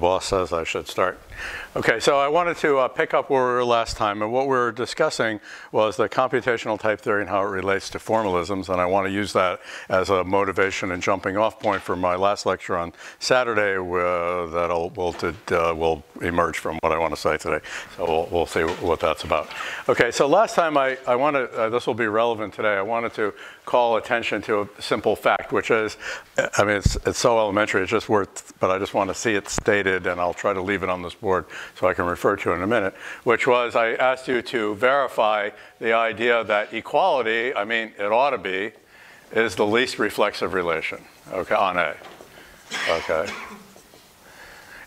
boss says I should start. Okay, so I wanted to uh, pick up where we were last time, and what we were discussing was the computational type theory and how it relates to formalisms, and I want to use that as a motivation and jumping off point for my last lecture on Saturday uh, that will, uh, will emerge from what I want to say today. So we'll, we'll see what that's about. Okay, so last time I, I wanted, uh, this will be relevant today, I wanted to call attention to a simple fact, which is, I mean, it's, it's so elementary, it's just worth, but I just want to see it stated, and I'll try to leave it on this board so I can refer to it in a minute, which was I asked you to verify the idea that equality, I mean, it ought to be, is the least reflexive relation, okay, on A, okay?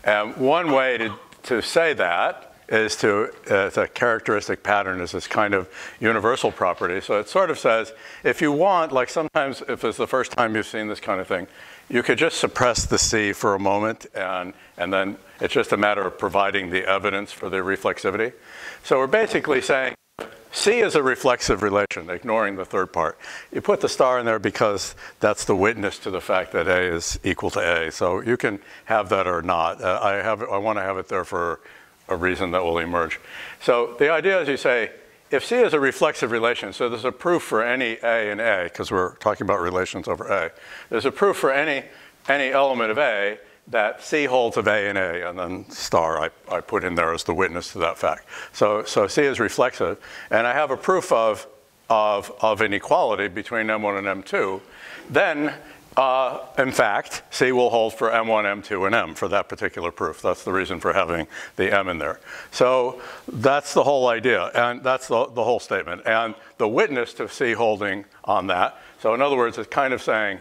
And one way to, to say that is to, uh, a characteristic pattern is this kind of universal property. So it sort of says, if you want, like sometimes if it's the first time you've seen this kind of thing, you could just suppress the C for a moment and, and then it's just a matter of providing the evidence for the reflexivity. So we're basically saying C is a reflexive relation, ignoring the third part. You put the star in there because that's the witness to the fact that A is equal to A. So you can have that or not. Uh, I, have, I want to have it there for a reason that will emerge. So the idea is you say, if C is a reflexive relation, so there's a proof for any A in A, because we're talking about relations over A. There's a proof for any, any element of A that C holds of A in A, and then star I, I put in there as the witness to that fact. So, so C is reflexive, and I have a proof of, of, of inequality between M1 and M2. Then uh, in fact, C will hold for M1, M2, and M for that particular proof. That's the reason for having the M in there. So that's the whole idea, and that's the, the whole statement. And the witness to C holding on that, so in other words, it's kind of saying,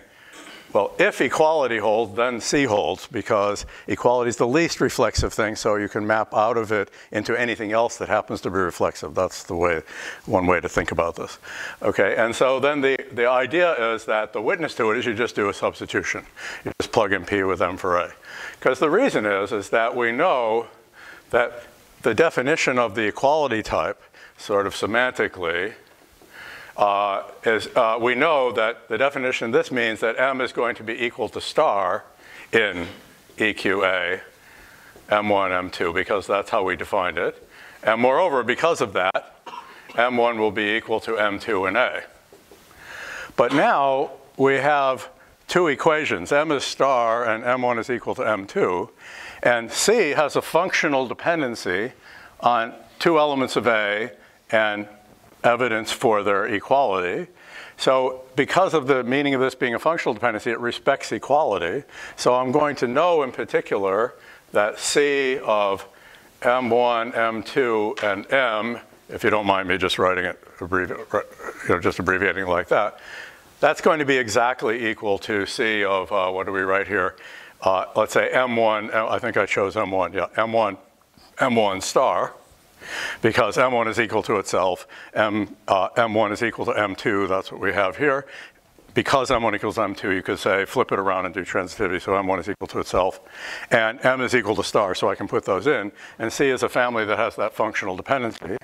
well, if equality holds, then C holds because equality is the least reflexive thing, so you can map out of it into anything else that happens to be reflexive. That's the way, one way to think about this. Okay, and so then the, the idea is that the witness to it is you just do a substitution. You just plug in P with M for A. Because the reason is, is that we know that the definition of the equality type, sort of semantically, uh, is uh, we know that the definition this means that M is going to be equal to star in EQA, M1, M2, because that's how we defined it. And moreover, because of that, M1 will be equal to M2 in A. But now we have two equations, M is star and M1 is equal to M2. And C has a functional dependency on two elements of A and evidence for their equality. So because of the meaning of this being a functional dependency, it respects equality. So I'm going to know in particular that C of M1, M2, and M, if you don't mind me just writing it, you know, just abbreviating like that, that's going to be exactly equal to C of, uh, what do we write here? Uh, let's say M1, I think I chose M1, yeah, M1, M1 star because M1 is equal to itself, M, uh, M1 is equal to M2, that's what we have here. Because M1 equals M2, you could say flip it around and do transitivity, so M1 is equal to itself. And M is equal to star, so I can put those in. And C is a family that has that functional dependency.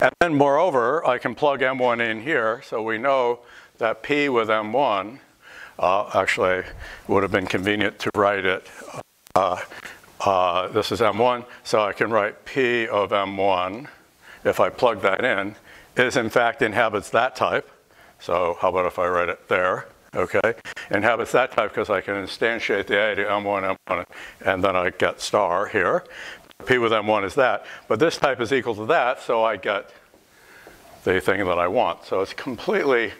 And then moreover, I can plug M1 in here, so we know that P with M1, uh, actually would have been convenient to write it uh, uh, this is M1, so I can write P of M1, if I plug that in, is in fact inhabits that type. So how about if I write it there, okay? Inhabits that type because I can instantiate the A to M1, M1, and then I get star here. P with M1 is that, but this type is equal to that, so I get the thing that I want. So it's completely,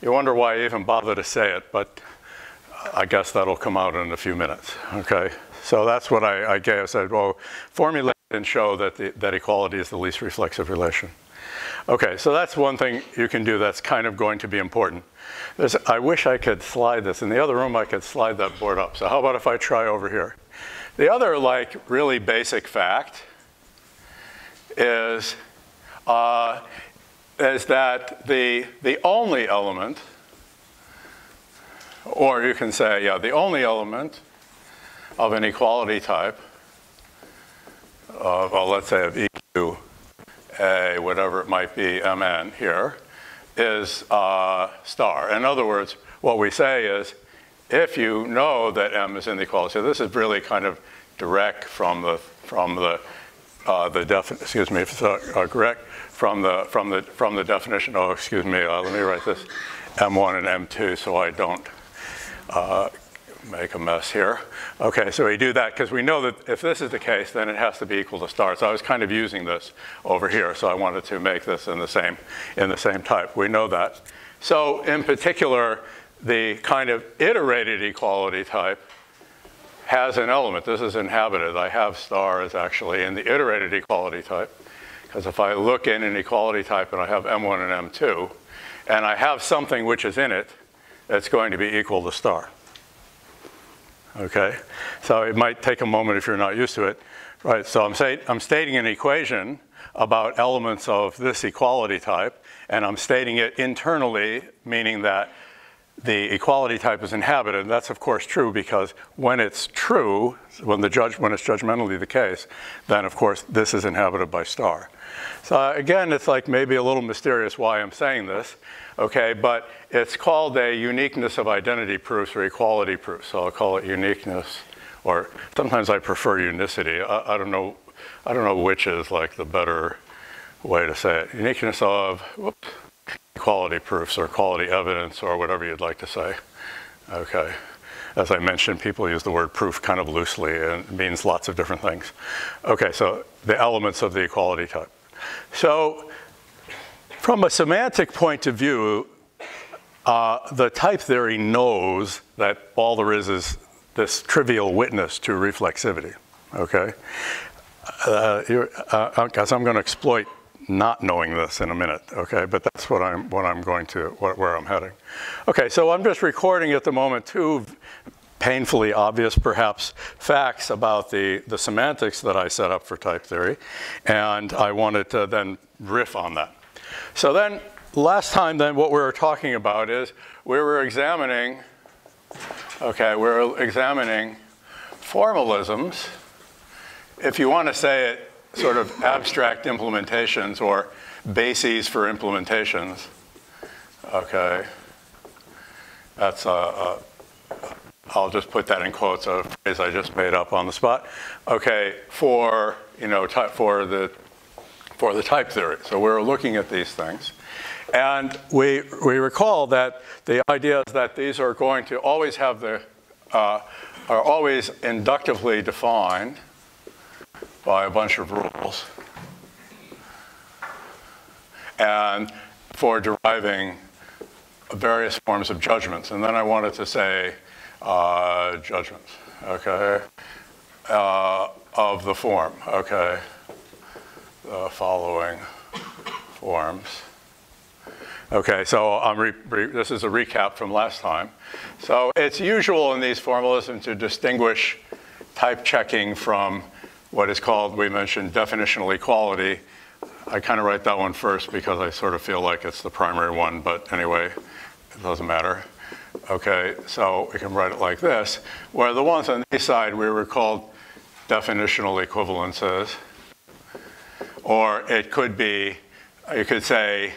you wonder why I even bother to say it, but I guess that'll come out in a few minutes, okay? So that's what I, I gave. I said, well, formulate and show that, the, that equality is the least reflexive relation. Okay, so that's one thing you can do that's kind of going to be important. There's, I wish I could slide this. In the other room, I could slide that board up. So how about if I try over here? The other, like, really basic fact is, uh, is that the, the only element, or you can say, yeah, the only element of an equality type, of, well, let's say of EQ A, whatever it might be, Mn here, is uh, star. In other words, what we say is, if you know that M is in the equality, so this is really kind of direct from the, from the, uh, the definition, excuse me, uh, correct from the, from the, from the definition, oh, excuse me, uh, let me write this M1 and M2 so I don't uh, make a mess here. Okay, so we do that because we know that if this is the case, then it has to be equal to star. So I was kind of using this over here, so I wanted to make this in the same, in the same type. We know that. So in particular, the kind of iterated equality type has an element. This is inhabited. I have stars actually in the iterated equality type. Because if I look in an equality type and I have M1 and M2, and I have something which is in it, that's going to be equal to star. Okay? So it might take a moment if you're not used to it. Right, so I'm, say, I'm stating an equation about elements of this equality type, and I'm stating it internally, meaning that the equality type is inhabited. That's of course true because when it's true, when, the judge, when it's judgmentally the case, then of course this is inhabited by star. So again, it's like maybe a little mysterious why I'm saying this, okay, but it's called a uniqueness of identity proofs or equality proofs. So I'll call it uniqueness, or sometimes I prefer unicity. I, I don't know, I don't know which is like the better way to say it. Uniqueness of, whoops, quality proofs or quality evidence or whatever you'd like to say. Okay. As I mentioned, people use the word proof kind of loosely and it means lots of different things. Okay, so the elements of the equality type. So from a semantic point of view, uh, the type theory knows that all there is is this trivial witness to reflexivity, okay? Uh, uh, as I'm going to exploit not knowing this in a minute, okay? But that's what I'm, what I'm going to, what, where I'm heading. Okay, so I'm just recording at the moment two painfully obvious, perhaps, facts about the, the semantics that I set up for type theory, and I wanted to then riff on that. So then, last time then what we were talking about is we were examining, okay, we we're examining formalisms. If you want to say it sort of abstract implementations or bases for implementations. Okay, that's a, a I'll just put that in quotes, a phrase I just made up on the spot. Okay, for you know, for the for the type theory. So we're looking at these things, and we we recall that the idea is that these are going to always have the uh, are always inductively defined by a bunch of rules. And for deriving various forms of judgments. And then I wanted to say uh, judgments, okay, uh, of the form, okay, the following forms. Okay, so this is a recap from last time. So it's usual in these formalisms to distinguish type checking from what is called, we mentioned definitional equality. I kind of write that one first because I sort of feel like it's the primary one, but anyway, it doesn't matter. Okay, so we can write it like this, where the ones on the side we were called definitional equivalences, or it could be, you could say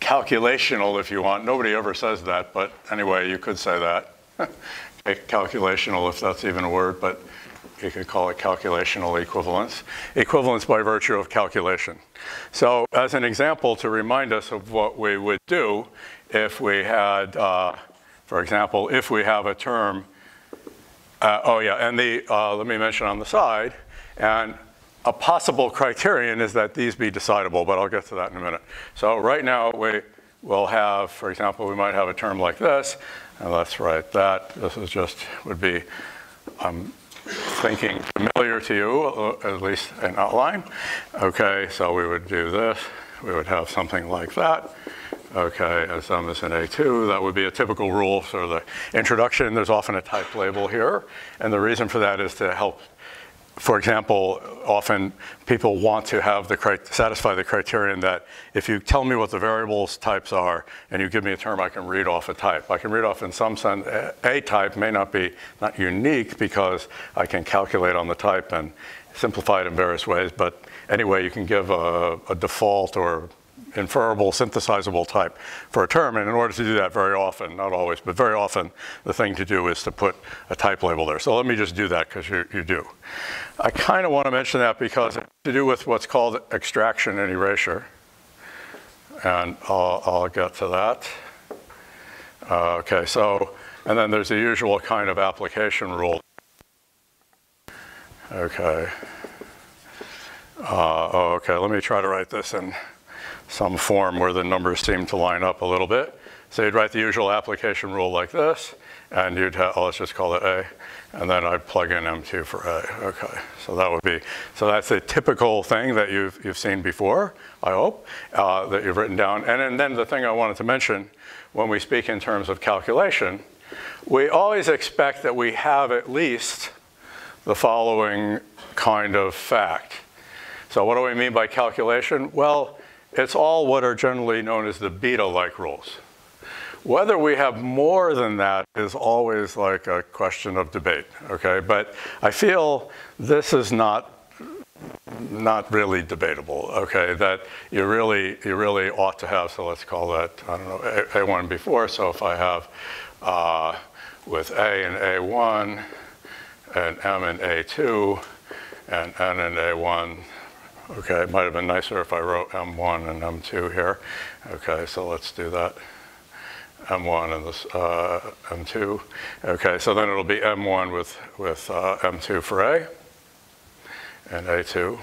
calculational if you want. Nobody ever says that, but anyway, you could say that. calculational if that's even a word, but you could call it calculational equivalence. Equivalence by virtue of calculation. So as an example to remind us of what we would do if we had, uh, for example, if we have a term, uh, oh yeah, and the, uh, let me mention on the side, and a possible criterion is that these be decidable, but I'll get to that in a minute. So right now we will have, for example, we might have a term like this, and let's write that. This is just, would be, um, thinking familiar to you, uh, at least an outline. Okay, so we would do this. We would have something like that. Okay, as M is in A2, that would be a typical rule for the introduction. There's often a type label here, and the reason for that is to help for example, often people want to have the satisfy the criterion that if you tell me what the variables types are and you give me a term, I can read off a type. I can read off in some sense a type may not be not unique because I can calculate on the type and simplify it in various ways. But anyway, you can give a, a default or inferable, synthesizable type for a term. And in order to do that very often, not always, but very often, the thing to do is to put a type label there. So let me just do that because you, you do. I kind of want to mention that because it's to do with what's called extraction and erasure. And I'll, I'll get to that. Uh, okay, so, and then there's the usual kind of application rule. Okay. Uh, okay, let me try to write this in some form where the numbers seem to line up a little bit. So you'd write the usual application rule like this, and you'd have, oh, let's just call it A, and then I'd plug in M2 for A. Okay, so that would be, so that's a typical thing that you've, you've seen before, I hope, uh, that you've written down. And, and then the thing I wanted to mention when we speak in terms of calculation, we always expect that we have at least the following kind of fact. So what do we mean by calculation? Well, it's all what are generally known as the beta-like rules. Whether we have more than that is always like a question of debate, okay? But I feel this is not not really debatable, okay? That you really, you really ought to have, so let's call that, I don't know, A, A1 before. So if I have uh, with A and A1 and M and A2 and N and A1, okay, it might have been nicer if I wrote M1 and M2 here. Okay, so let's do that. M1 and this uh, M2. Okay, so then it'll be M1 with, with uh, M2 for A and A2.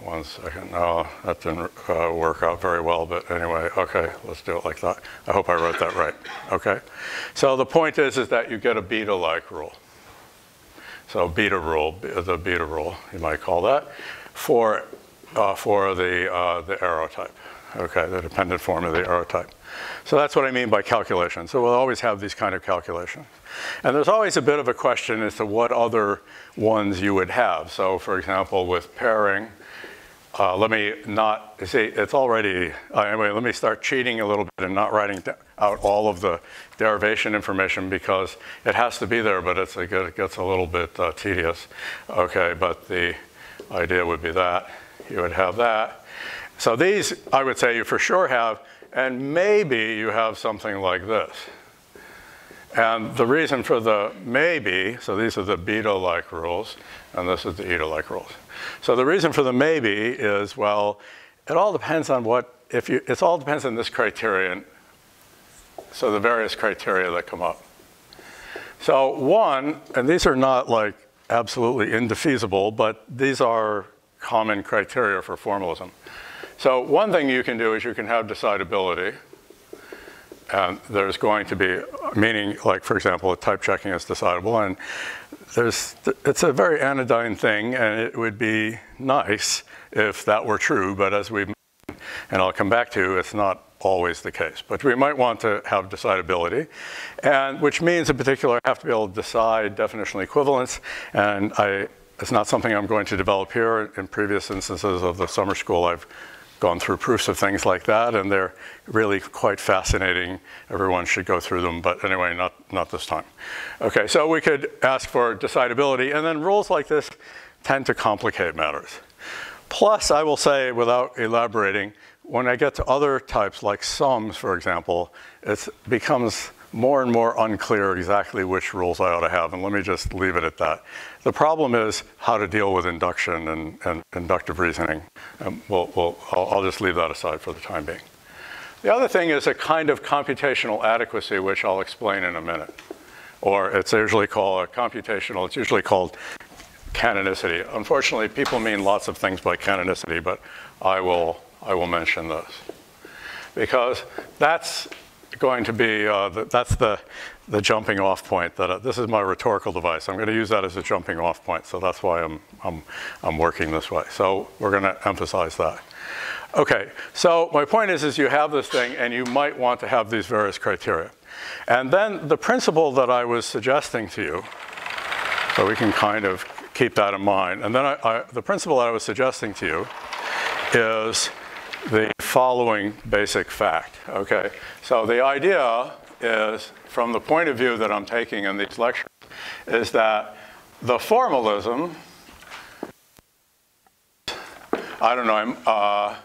One second. No, that didn't uh, work out very well, but anyway, okay, let's do it like that. I hope I wrote that right. Okay. So the point is, is that you get a beta-like rule. So beta rule, the beta rule, you might call that, for, uh, for the, uh, the arrow type. Okay, the dependent form of the arrow type. So that's what I mean by calculation. So we'll always have these kind of calculations. And there's always a bit of a question as to what other ones you would have. So for example, with pairing, uh, let me not, see, it's already, uh, anyway, let me start cheating a little bit and not writing out all of the derivation information because it has to be there, but it gets a little bit uh, tedious. Okay, but the idea would be that. You would have that. So these, I would say you for sure have, and maybe you have something like this. And the reason for the maybe, so these are the beta-like rules, and this is the eta-like rules. So the reason for the maybe is, well, it all depends on what, if you, it all depends on this criterion, so the various criteria that come up. So one, and these are not like absolutely indefeasible, but these are common criteria for formalism. So one thing you can do is you can have decidability, and there's going to be, meaning like, for example, type checking is decidable, and there's, it's a very anodyne thing, and it would be nice if that were true, but as we, and I'll come back to, it's not always the case. But we might want to have decidability, and which means in particular I have to be able to decide definitional equivalence, and I, it's not something I'm going to develop here. In previous instances of the summer school, I've gone through proofs of things like that, and they're really quite fascinating. Everyone should go through them, but anyway, not, not this time. Okay, so we could ask for decidability, and then rules like this tend to complicate matters. Plus, I will say, without elaborating, when I get to other types like sums, for example, it becomes more and more unclear exactly which rules I ought to have, and let me just leave it at that. The problem is how to deal with induction and, and inductive reasoning. Um, we'll, we'll, I'll, I'll just leave that aside for the time being. The other thing is a kind of computational adequacy, which I'll explain in a minute. Or it's usually called a computational, it's usually called canonicity. Unfortunately, people mean lots of things by canonicity, but I will, I will mention this. Because that's going to be, uh, the, that's the, the jumping off point. That uh, This is my rhetorical device. I'm going to use that as a jumping off point, so that's why I'm, I'm, I'm working this way. So we're going to emphasize that. Okay, so my point is, is you have this thing and you might want to have these various criteria. And then the principle that I was suggesting to you, so we can kind of keep that in mind. And then I, I, the principle that I was suggesting to you is the following basic fact, okay? So the idea is, from the point of view that I'm taking in these lectures, is that the formalism, I don't know, uh,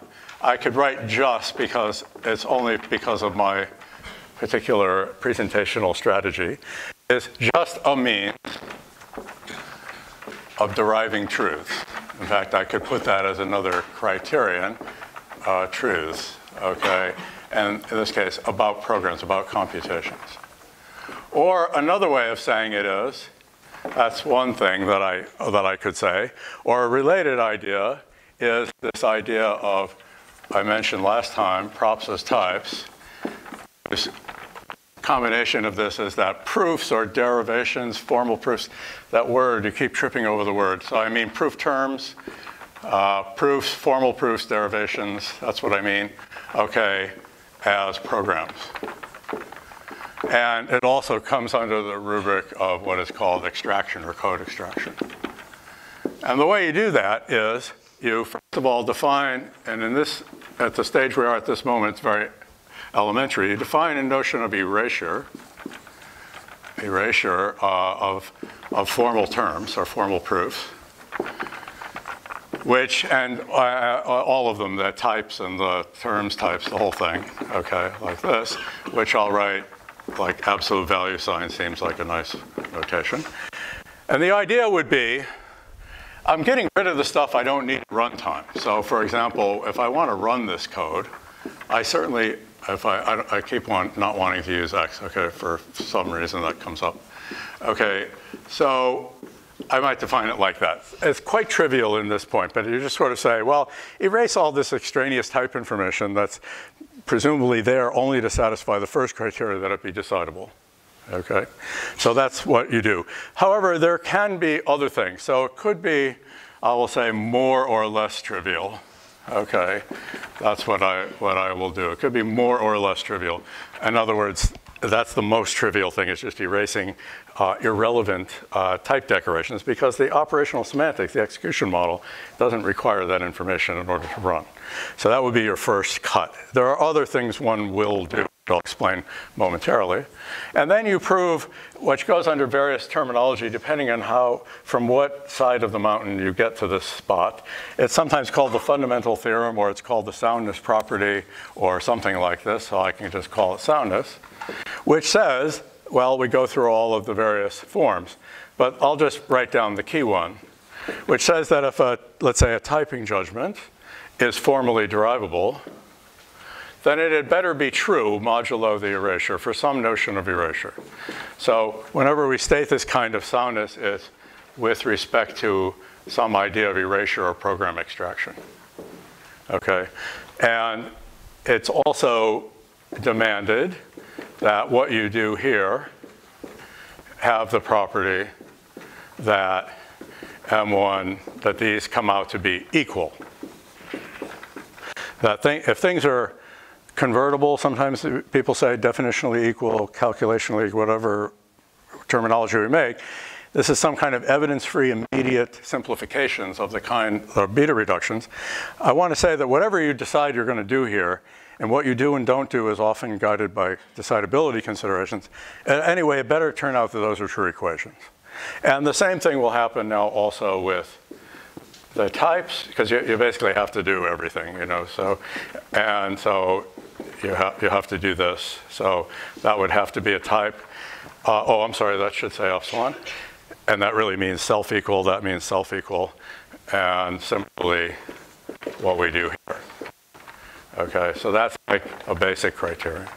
I could write just because it's only because of my particular presentational strategy, is just a means of deriving truth. In fact, I could put that as another criterion, uh, truths, okay? And in this case, about programs, about computations. Or another way of saying it is, that's one thing that I, that I could say. Or a related idea is this idea of, I mentioned last time, props as types. This combination of this is that proofs or derivations, formal proofs, that word, you keep tripping over the word. So I mean proof terms, uh, proofs, formal proofs, derivations, that's what I mean, okay, as programs. And it also comes under the rubric of what is called extraction or code extraction. And the way you do that is you first of all define, and in this, at the stage we are at this moment, it's very elementary. You define a notion of erasure, erasure uh, of, of formal terms or formal proofs, which, and uh, uh, all of them, the types and the terms types, the whole thing, okay, like this, which I'll write like absolute value sign seems like a nice notation. And the idea would be, I'm getting rid of the stuff I don't need runtime. So for example, if I want to run this code, I certainly if I, I, I keep on not wanting to use X, okay, for some reason that comes up. Okay, so I might define it like that. It's quite trivial in this point, but you just sort of say, well, erase all this extraneous type information that's presumably there only to satisfy the first criteria that it be decidable. Okay, so that's what you do. However, there can be other things. So it could be, I will say, more or less trivial. Okay, that's what I, what I will do. It could be more or less trivial. In other words, that's the most trivial thing is just erasing uh, irrelevant uh, type decorations because the operational semantics, the execution model, doesn't require that information in order to run. So that would be your first cut. There are other things one will do. I'll explain momentarily. And then you prove, which goes under various terminology depending on how, from what side of the mountain you get to this spot. It's sometimes called the fundamental theorem, or it's called the soundness property, or something like this, so I can just call it soundness, which says, well, we go through all of the various forms. But I'll just write down the key one, which says that if a, let's say a typing judgment is formally derivable, then it had better be true modulo the erasure for some notion of erasure. So whenever we state this kind of soundness, it's with respect to some idea of erasure or program extraction. Okay, and it's also demanded that what you do here have the property that M1, that these come out to be equal. That thing, if things are convertible. Sometimes people say definitionally equal, calculationally, whatever terminology we make. This is some kind of evidence-free immediate simplifications of the kind of beta reductions. I want to say that whatever you decide you're going to do here, and what you do and don't do is often guided by decidability considerations. Anyway, it better turn out that those are true equations. And the same thing will happen now also with the types, because you, you, basically have to do everything, you know, so, and so you, ha you have to do this. So that would have to be a type. Uh, oh, I'm sorry, that should say epsilon. And that really means self-equal, that means self-equal. And similarly, what we do here. Okay, so that's like a basic criterion.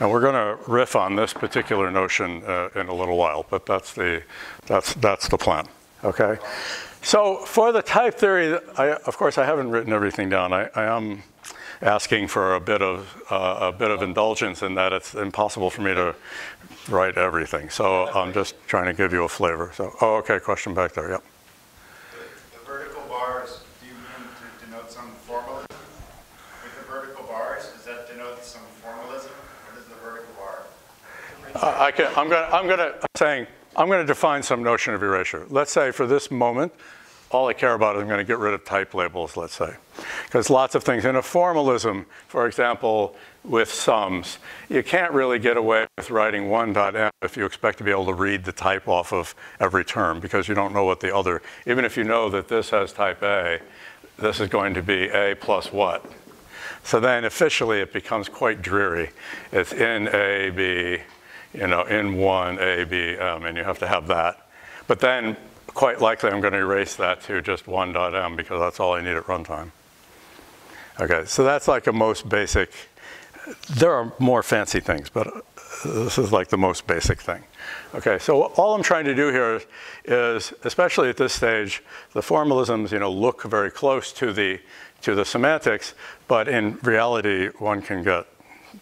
And we're going to riff on this particular notion uh, in a little while, but that's the, that's, that's the plan. Okay? So for the type theory, I, of course, I haven't written everything down. I, I am asking for a bit of uh, a bit of indulgence in that it's impossible for me to write everything. So I'm just trying to give you a flavor. So, oh, okay, question back there. Yep. The, the vertical bars. Do you mean to denote some formalism? With the vertical bars, does that denote some formalism? What is the vertical bar? Uh, I can. I'm going. I'm going to. I'm saying I'm going to define some notion of erasure. Let's say for this moment, all I care about is I'm going to get rid of type labels, let's say. Because lots of things, in a formalism, for example, with sums, you can't really get away with writing 1.m if you expect to be able to read the type off of every term, because you don't know what the other, even if you know that this has type A, this is going to be A plus what? So then officially it becomes quite dreary. It's in A, B, you know, in one, A, B, M, and you have to have that. But then quite likely I'm going to erase that to just 1.m because that's all I need at runtime. Okay, so that's like a most basic, there are more fancy things, but this is like the most basic thing. Okay, so all I'm trying to do here is, especially at this stage, the formalisms, you know, look very close to the, to the semantics, but in reality, one can get,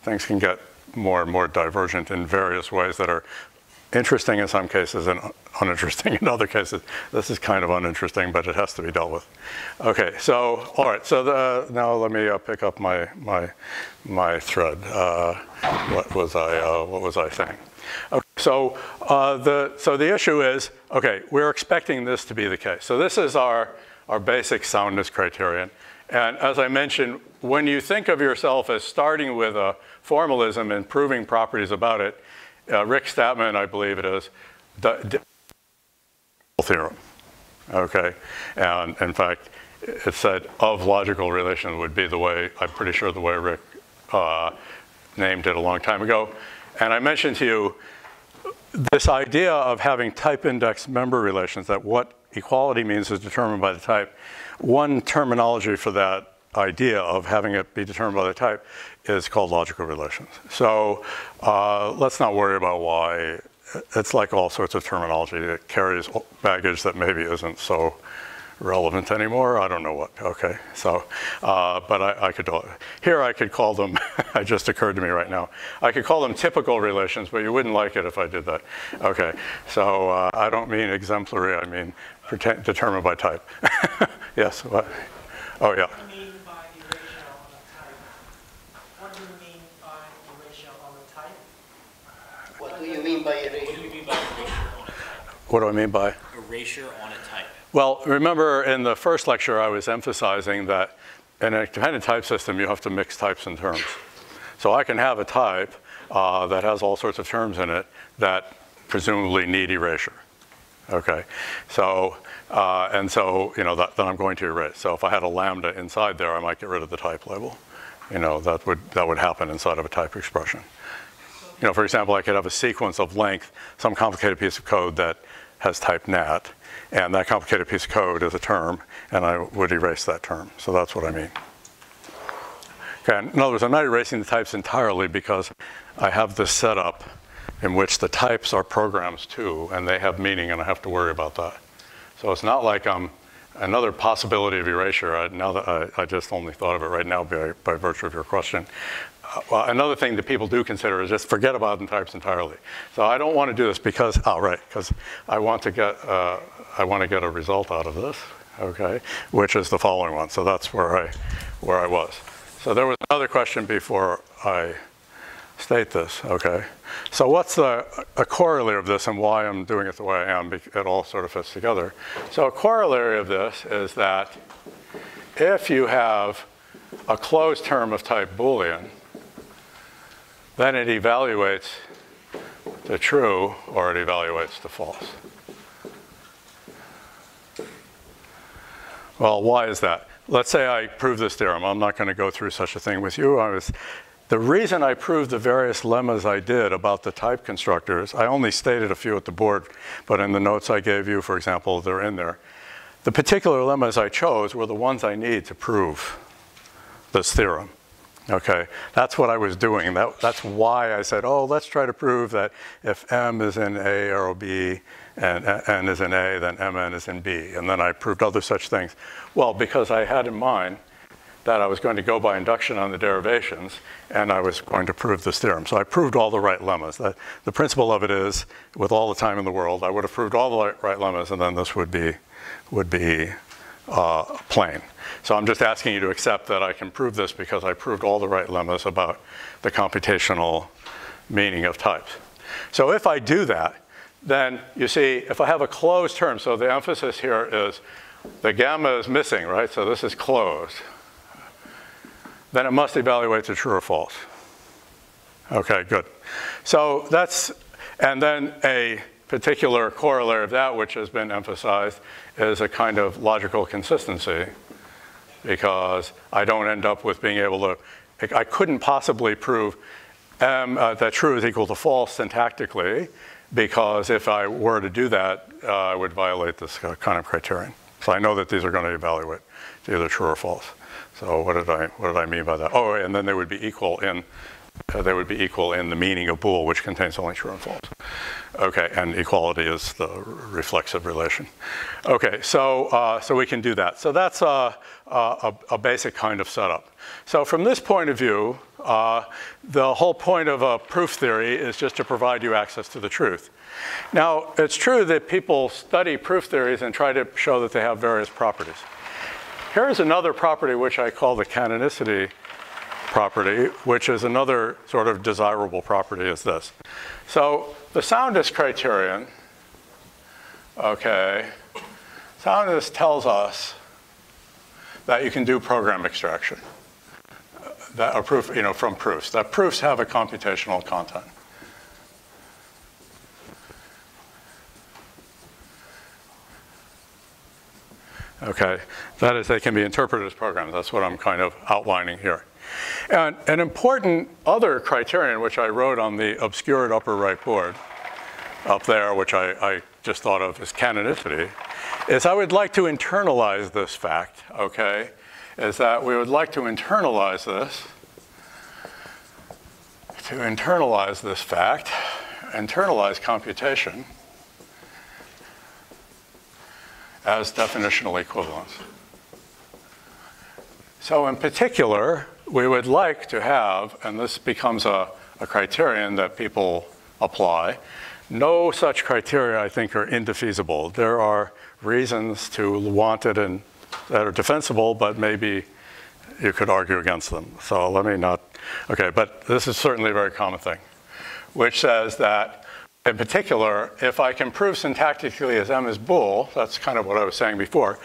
things can get more and more divergent in various ways that are interesting in some cases and uninteresting in other cases. This is kind of uninteresting, but it has to be dealt with. Okay, so all right. So the, now let me uh, pick up my my my thread. Uh, what was I uh, What was I saying? Okay, so uh, the so the issue is okay. We're expecting this to be the case. So this is our our basic soundness criterion. And as I mentioned, when you think of yourself as starting with a formalism and proving properties about it, uh, Rick Statman, I believe it is, theorem. Okay, and in fact, it said of logical relation would be the way, I'm pretty sure the way Rick uh, named it a long time ago. And I mentioned to you this idea of having type index member relations, that what equality means is determined by the type. One terminology for that idea of having it be determined by the type is called logical relations. So uh, let's not worry about why. It's like all sorts of terminology that carries baggage that maybe isn't so relevant anymore. I don't know what. Okay, so, uh, but I, I, could. Here I could call them, it just occurred to me right now, I could call them typical relations, but you wouldn't like it if I did that. Okay, so uh, I don't mean exemplary, I mean determined by type. yes, what? Oh yeah. What do I mean by? Erasure on a type. Well, remember in the first lecture I was emphasizing that in a dependent type system you have to mix types and terms. So I can have a type uh, that has all sorts of terms in it that presumably need erasure. Okay, so uh, and so you know that, that I'm going to erase. So if I had a lambda inside there, I might get rid of the type label. You know that would that would happen inside of a type expression. You know, for example, I could have a sequence of length, some complicated piece of code that has type nat, and that complicated piece of code is a term, and I would erase that term. So that's what I mean. Okay, in other words, I'm not erasing the types entirely because I have this setup in which the types are programs too, and they have meaning, and I have to worry about that. So it's not like I'm another possibility of erasure. I, now that I, I, just only thought of it right now by, by virtue of your question well, another thing that people do consider is just forget about the types entirely. So I don't want to do this because, oh, right, because I want to get, uh, I want to get a result out of this, okay, which is the following one. So that's where I, where I was. So there was another question before I state this, okay. So what's the, a corollary of this and why I'm doing it the way I am? It all sort of fits together. So a corollary of this is that if you have a closed term of type Boolean, then it evaluates the true or it evaluates the false. Well, why is that? Let's say I prove this theorem. I'm not going to go through such a thing with you. I was, the reason I proved the various lemmas I did about the type constructors, I only stated a few at the board, but in the notes I gave you, for example, they're in there. The particular lemmas I chose were the ones I need to prove this theorem. Okay, that's what I was doing. That, that's why I said, oh, let's try to prove that if M is in A arrow B and N is in A, then Mn is in B. And then I proved other such things. Well, because I had in mind that I was going to go by induction on the derivations and I was going to prove this theorem. So I proved all the right lemmas. The, the principle of it is, with all the time in the world, I would have proved all the right lemmas and then this would be, would be uh, plain. So I'm just asking you to accept that I can prove this because I proved all the right lemmas about the computational meaning of types. So if I do that, then you see, if I have a closed term, so the emphasis here is the gamma is missing, right? So this is closed. Then it must evaluate to true or false. Okay, good. So that's, and then a particular corollary of that, which has been emphasized, is a kind of logical consistency because I don't end up with being able to, I couldn't possibly prove M, uh, that true is equal to false syntactically because if I were to do that, uh, I would violate this kind of criterion. So I know that these are going to evaluate either true or false. So what did I what did I mean by that? Oh, and then they would be equal in uh, they would be equal in the meaning of bool, which contains only true and false. Okay, and equality is the reflexive relation. Okay, so uh, so we can do that. So that's a, a, a, basic kind of setup. So from this point of view, uh, the whole point of a proof theory is just to provide you access to the truth. Now, it's true that people study proof theories and try to show that they have various properties. Here is another property which I call the canonicity property, which is another sort of desirable property is this. So the soundness criterion, okay, soundness tells us that you can do program extraction uh, that are proof, you know, from proofs, that proofs have a computational content. Okay, that is, they can be interpreted as programs. That's what I'm kind of outlining here. And an important other criterion, which I wrote on the obscured upper right board, up there, which I, I just thought of as canonicity, is I would like to internalize this fact, okay? Is that we would like to internalize this, to internalize this fact, internalize computation, as definitional equivalence. So in particular, we would like to have, and this becomes a, a criterion that people apply, no such criteria, I think, are indefeasible. There are reasons to want it and that are defensible, but maybe you could argue against them. So let me not, okay, but this is certainly a very common thing, which says that in particular, if I can prove syntactically as M is bool, that's kind of what I was saying before,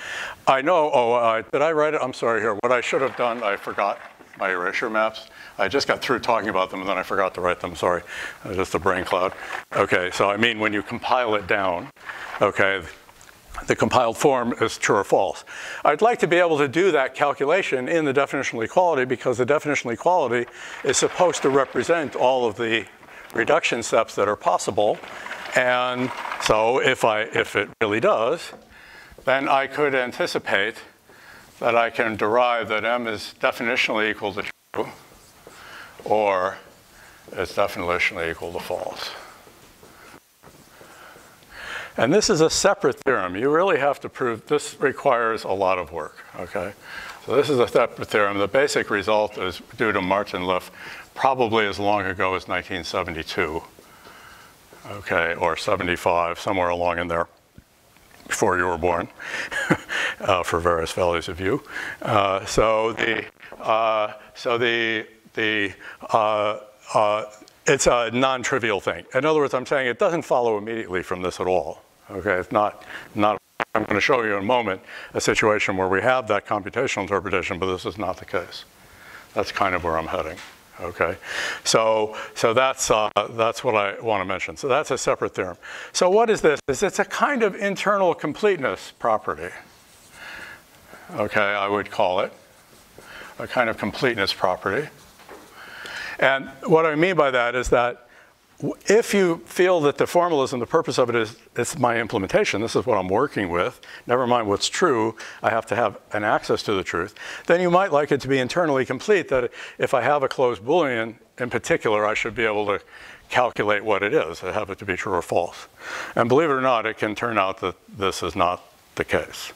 I know, oh, uh, did I write it? I'm sorry here. What I should have done, I forgot my erasure maps. I just got through talking about them and then I forgot to write them, sorry. Just a brain cloud. Okay, so I mean when you compile it down, okay, the compiled form is true or false. I'd like to be able to do that calculation in the definitional equality because the definitional equality is supposed to represent all of the reduction steps that are possible. And so if, I, if it really does, then I could anticipate that I can derive that m is definitionally equal to true or it's definitionally equal to false. And this is a separate theorem. You really have to prove, this requires a lot of work, okay? So this is a separate theorem. The basic result is due to Martin-Löf probably as long ago as 1972, okay, or 75, somewhere along in there before you were born, uh, for various values of u. Uh, so the uh, so the the uh, uh, it's a non-trivial thing. In other words, I'm saying it doesn't follow immediately from this at all. Okay, it's not not. I'm going to show you in a moment a situation where we have that computational interpretation, but this is not the case. That's kind of where I'm heading. Okay, so so that's uh, that's what I want to mention. So that's a separate theorem. So what is this? Is it's a kind of internal completeness property. Okay, I would call it a kind of completeness property. And what I mean by that is that if you feel that the formalism, the purpose of it is it's my implementation, this is what I'm working with, never mind what's true, I have to have an access to the truth, then you might like it to be internally complete that if I have a closed Boolean in particular, I should be able to calculate what it is, I have it to be true or false. And believe it or not, it can turn out that this is not the case.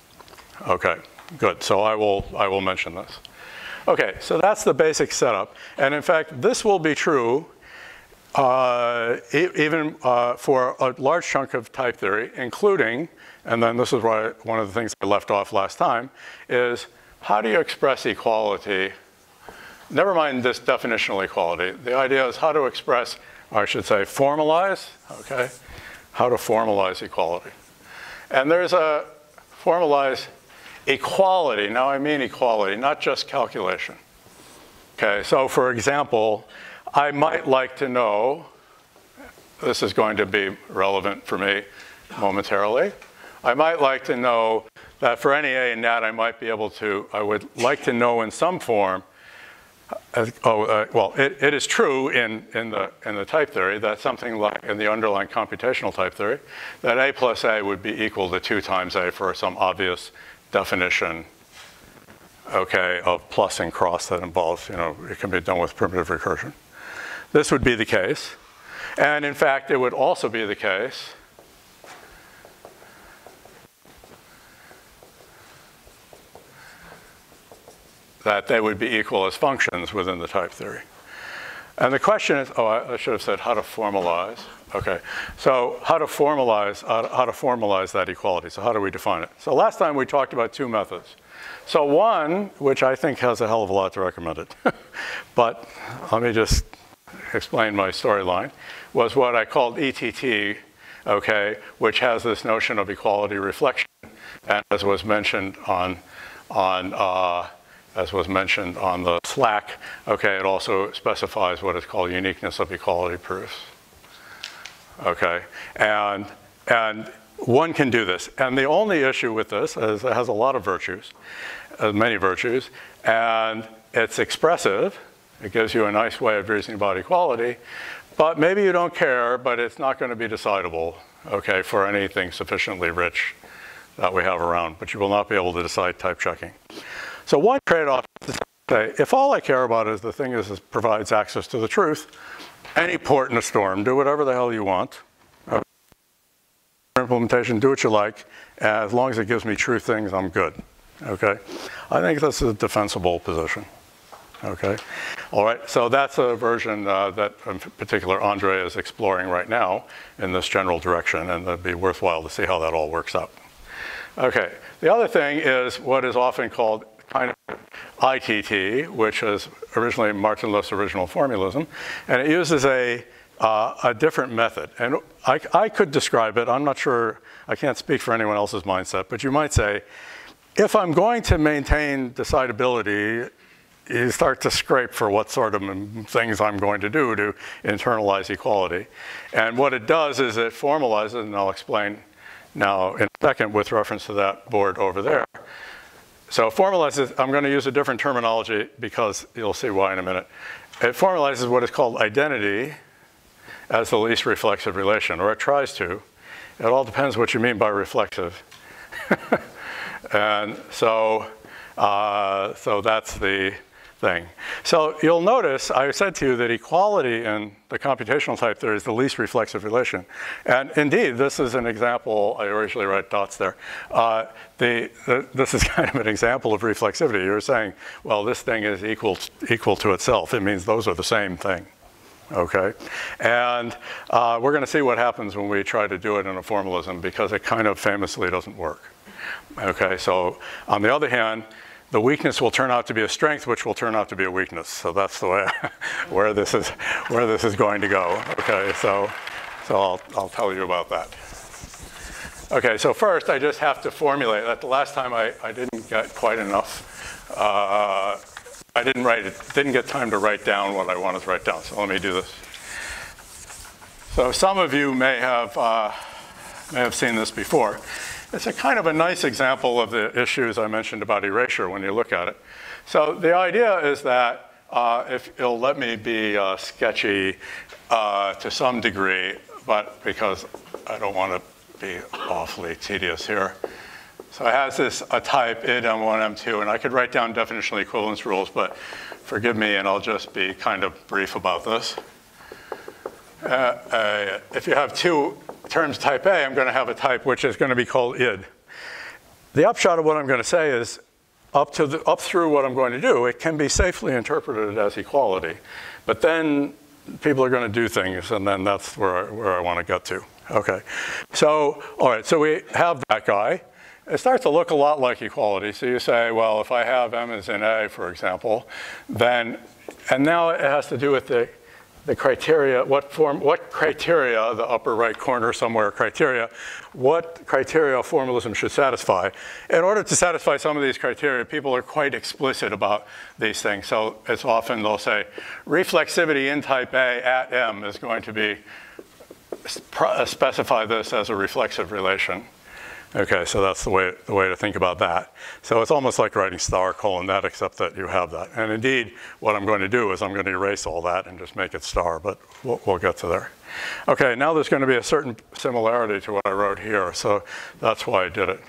Okay, good, so I will, I will mention this. Okay, so that's the basic setup. And in fact, this will be true uh, even uh, for a large chunk of type theory, including, and then this is why one of the things I left off last time, is how do you express equality? Never mind this definitional equality. The idea is how to express, or I should say formalize, okay? How to formalize equality. And there's a formalize equality. Now I mean equality, not just calculation. Okay, so for example, I might like to know, this is going to be relevant for me momentarily. I might like to know that for any A in that I might be able to, I would like to know in some form, uh, oh, uh, well, it, it is true in, in, the, in the type theory that something like in the underlying computational type theory, that A plus A would be equal to 2 times A for some obvious definition, okay, of plus and cross that involves, you know, it can be done with primitive recursion. This would be the case. And in fact, it would also be the case that they would be equal as functions within the type theory. And the question is, oh, I, should have said how to formalize. Okay, so how to formalize, uh, how to formalize that equality. So how do we define it? So last time we talked about two methods. So one, which I think has a hell of a lot to recommend it, but let me just explain my storyline, was what I called ETT, okay, which has this notion of equality reflection, and as was mentioned on, on uh, as was mentioned on the Slack, okay, it also specifies what is called uniqueness of equality proofs. Okay, and, and one can do this. And the only issue with this is it has a lot of virtues, uh, many virtues, and it's expressive. It gives you a nice way of reasoning about equality, but maybe you don't care, but it's not going to be decidable, okay, for anything sufficiently rich that we have around, but you will not be able to decide type checking. So one trade-off is to say, if all I care about is the thing is, provides access to the truth, any port in a storm, do whatever the hell you want. Implementation, do what you like. As long as it gives me true things, I'm good. Okay? I think this is a defensible position. Okay? All right, so that's a version uh, that in particular Andrej is exploring right now in this general direction, and it'd be worthwhile to see how that all works out. Okay, the other thing is what is often called kind of ITT, which is originally Martin-Löf's original formalism, and it uses a, uh, a different method. And I, I could describe it, I'm not sure, I can't speak for anyone else's mindset, but you might say, if I'm going to maintain decidability, you start to scrape for what sort of things I'm going to do to internalize equality. And what it does is it formalizes, and I'll explain now in a second with reference to that board over there, so formalizes, I'm going to use a different terminology because you'll see why in a minute. It formalizes what is called identity as the least reflexive relation, or it tries to. It all depends what you mean by reflexive. and so, uh, so that's the thing. So you'll notice I said to you that equality in the computational type theory is the least reflexive relation. And indeed, this is an example, I originally write dots there. Uh, the, the, this is kind of an example of reflexivity. You're saying, well, this thing is equal, equal to itself. It means those are the same thing. Okay, and uh, we're going to see what happens when we try to do it in a formalism because it kind of famously doesn't work. Okay, so on the other hand, the weakness will turn out to be a strength, which will turn out to be a weakness. So that's the way where this is where this is going to go. Okay, so so I'll I'll tell you about that. Okay, so first I just have to formulate that. The last time I, I didn't get quite enough. Uh, I didn't write it. Didn't get time to write down what I wanted to write down. So let me do this. So some of you may have uh, may have seen this before. It's a kind of a nice example of the issues I mentioned about erasure when you look at it. So the idea is that uh, if it'll let me be uh, sketchy uh, to some degree, but because I don't want to be awfully tedious here. So it has this a type id M1, M2, and I could write down definitional equivalence rules, but forgive me, and I'll just be kind of brief about this. Uh, uh, if you have two terms type A, I'm going to have a type which is going to be called id. The upshot of what I'm going to say is up, to the, up through what I'm going to do, it can be safely interpreted as equality. But then people are going to do things, and then that's where I, where I want to get to. Okay. So, all right, so we have that guy. It starts to look a lot like equality. So you say, well, if I have m is in A, for example, then, and now it has to do with the the criteria, what form, what criteria, the upper right corner somewhere criteria, what criteria formalism should satisfy. In order to satisfy some of these criteria, people are quite explicit about these things. So it's often they'll say, reflexivity in type A at M is going to be, specify this as a reflexive relation. Okay, so that's the way, the way to think about that. So it's almost like writing star colon that, except that you have that. And indeed, what I'm going to do is I'm going to erase all that and just make it star, but we'll, we'll get to there. Okay, now there's going to be a certain similarity to what I wrote here, so that's why I did it.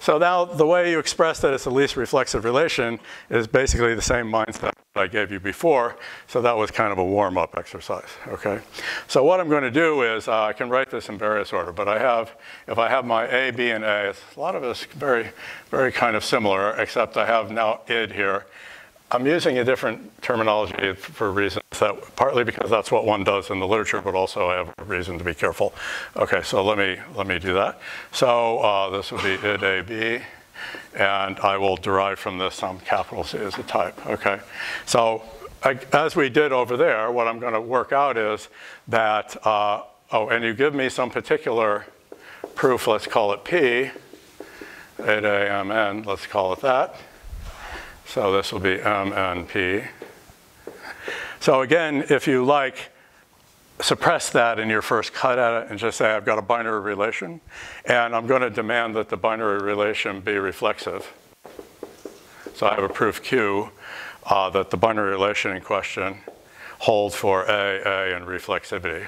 So now the way you express that it's the least reflexive relation is basically the same mindset I gave you before. So that was kind of a warm-up exercise, okay? So what I'm going to do is uh, I can write this in various order, but I have, if I have my A, B, and A, a lot of it's very, very kind of similar, except I have now id here. I'm using a different terminology for reasons that, partly because that's what one does in the literature, but also I have a reason to be careful. Okay, so let me, let me do that. So uh, this would be id AB, and I will derive from this some capital C as a type, okay? So I, as we did over there, what I'm gonna work out is that, uh, oh, and you give me some particular proof, let's call it P, id AMN, let's call it that. So this will be MNP. So again, if you like, suppress that in your first cut at it and just say, I've got a binary relation, and I'm going to demand that the binary relation be reflexive. So I have a proof Q uh, that the binary relation in question holds for A, A, and reflexivity.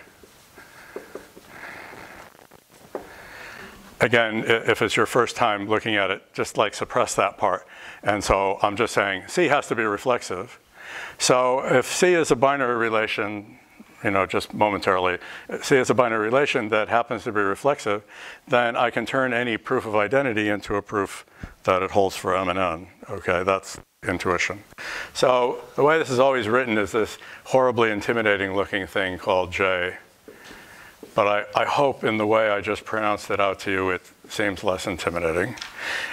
Again, if it's your first time looking at it, just like suppress that part. And so I'm just saying C has to be reflexive. So if C is a binary relation, you know, just momentarily, C is a binary relation that happens to be reflexive, then I can turn any proof of identity into a proof that it holds for M and N. Okay, that's intuition. So the way this is always written is this horribly intimidating looking thing called J. But I, I hope in the way I just pronounced it out to you, it seems less intimidating.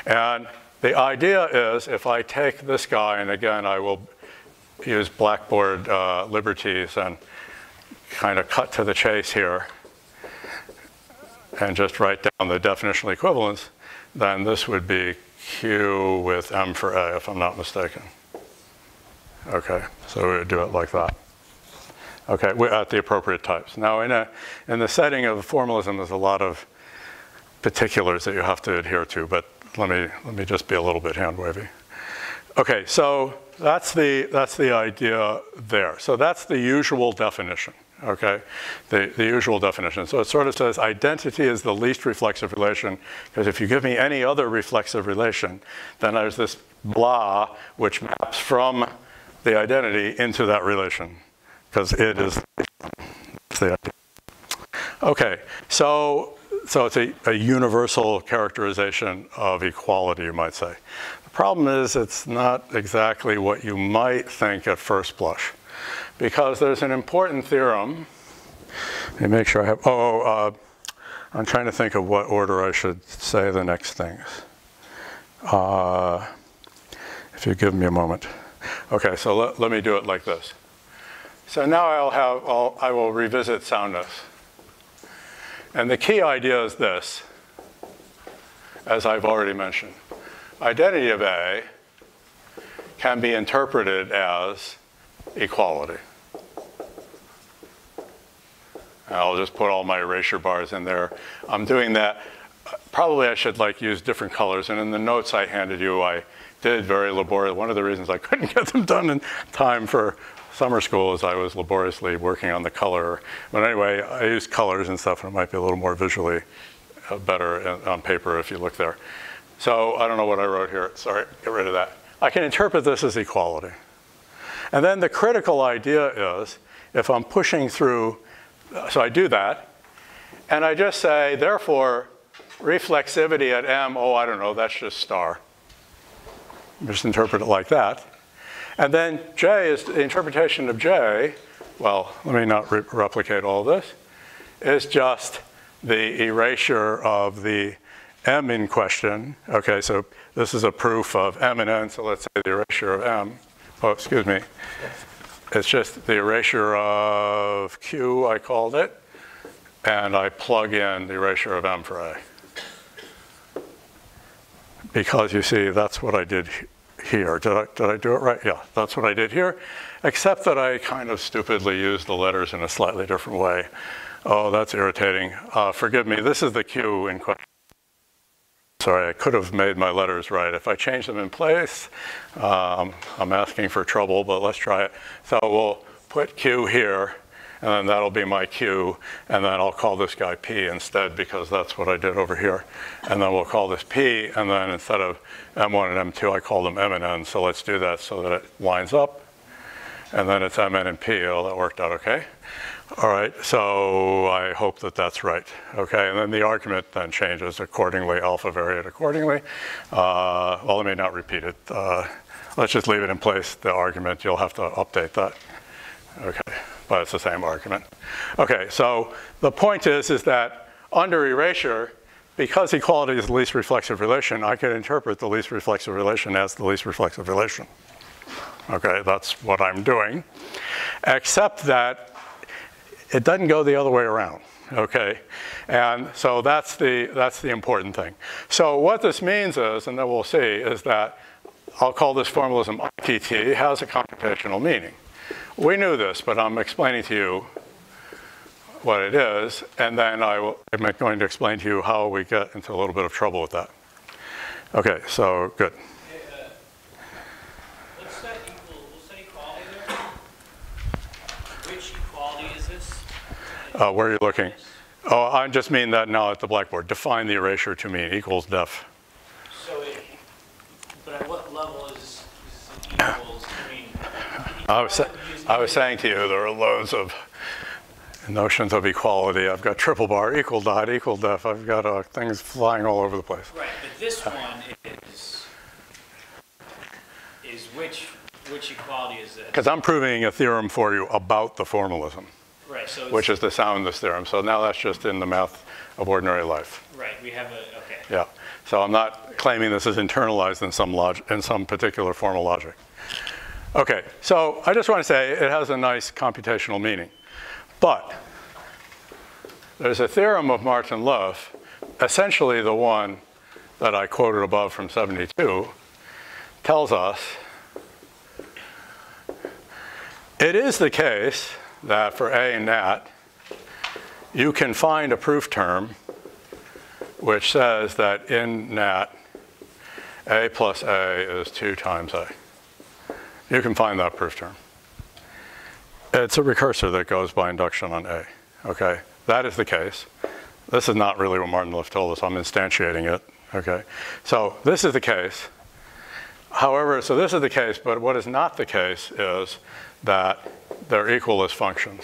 And the idea is if I take this guy, and again, I will use Blackboard uh, liberties and kind of cut to the chase here and just write down the definitional equivalence, then this would be Q with M for A, if I'm not mistaken. Okay, so we would do it like that. Okay, at the appropriate types. Now, in, a, in the setting of formalism, there's a lot of particulars that you have to adhere to, but let me, let me just be a little bit hand wavy. Okay, so that's the, that's the idea there. So that's the usual definition, okay? The, the usual definition. So it sort of says identity is the least reflexive relation, because if you give me any other reflexive relation, then there's this blah which maps from the identity into that relation, because it is the idea. Okay, so so it's a, a, universal characterization of equality, you might say. The problem is it's not exactly what you might think at first blush, because there's an important theorem. Let me make sure I have, oh, uh, I'm trying to think of what order I should say the next things. Uh, if you give me a moment. Okay, so let, let me do it like this. So now I'll have, I'll, I will revisit soundness. And the key idea is this, as I've already mentioned. Identity of A can be interpreted as equality. And I'll just put all my erasure bars in there. I'm doing that. Probably I should like use different colors. And in the notes I handed you, I did very laborious. One of the reasons I couldn't get them done in time for summer school as I was laboriously working on the color. But anyway, I use colors and stuff, and it might be a little more visually uh, better on paper if you look there. So I don't know what I wrote here. Sorry, get rid of that. I can interpret this as equality. And then the critical idea is if I'm pushing through, so I do that, and I just say, therefore, reflexivity at M, oh, I don't know, that's just star. Just interpret it like that. And then J is the interpretation of J, well, let me not re replicate all this, is just the erasure of the M in question. Okay, so this is a proof of M and N, so let's say the erasure of M. Oh, excuse me. it's just the erasure of Q, I called it, and I plug in the erasure of M for A. Because you see, that's what I did here. Did I, did I do it right? Yeah, that's what I did here, except that I kind of stupidly used the letters in a slightly different way. Oh, that's irritating. Uh, forgive me, this is the Q in question. Sorry, I could have made my letters right. If I change them in place, um, I'm asking for trouble, but let's try it. So we'll put Q here, and then that'll be my Q, and then I'll call this guy P instead because that's what I did over here. And then we'll call this P, and then instead of M1 and M2, I call them M and N. So let's do that so that it lines up. And then it's MN and P. Oh, that worked out okay. All right, so I hope that that's right. Okay, and then the argument then changes accordingly, alpha variate accordingly. Uh, well, let me not repeat it. Uh, let's just leave it in place, the argument. You'll have to update that. Okay, but it's the same argument. Okay, so the point is, is that under erasure, because equality is the least reflexive relation, I can interpret the least reflexive relation as the least reflexive relation. Okay, that's what I'm doing. Except that it doesn't go the other way around, okay? And so that's the, that's the important thing. So what this means is, and then we'll see, is that I'll call this formalism ITT, has a computational meaning. We knew this, but I'm explaining to you what it is, and then I will, I'm going to explain to you how we get into a little bit of trouble with that. Okay, so good. Uh, where are you looking? Oh, I just mean that now at the blackboard. Define the erasure to mean equals def. So, it, but at what level is, is equals? I mean, I was, I was saying to you there are loads of notions of equality. I've got triple bar, equal dot, equal def. I've got uh, things flying all over the place. Right, but this one is is which which equality is this? Because I'm proving a theorem for you about the formalism. Right, so which is the soundness theorem. So now that's just in the math of ordinary life. Right, we have a, okay. Yeah. So I'm not claiming this is internalized in some, log- in some particular formal logic. Okay, so I just want to say it has a nice computational meaning. But there's a theorem of Martin-Löf, essentially the one that I quoted above from 72, tells us it is the case that for A and nat, you can find a proof term which says that in nat, A plus A is 2 times A. You can find that proof term. It's a recursor that goes by induction on A. Okay, that is the case. This is not really what Martin-Löf told us. I'm instantiating it. Okay, so this is the case. However, so this is the case, but what is not the case is that they're equal as functions.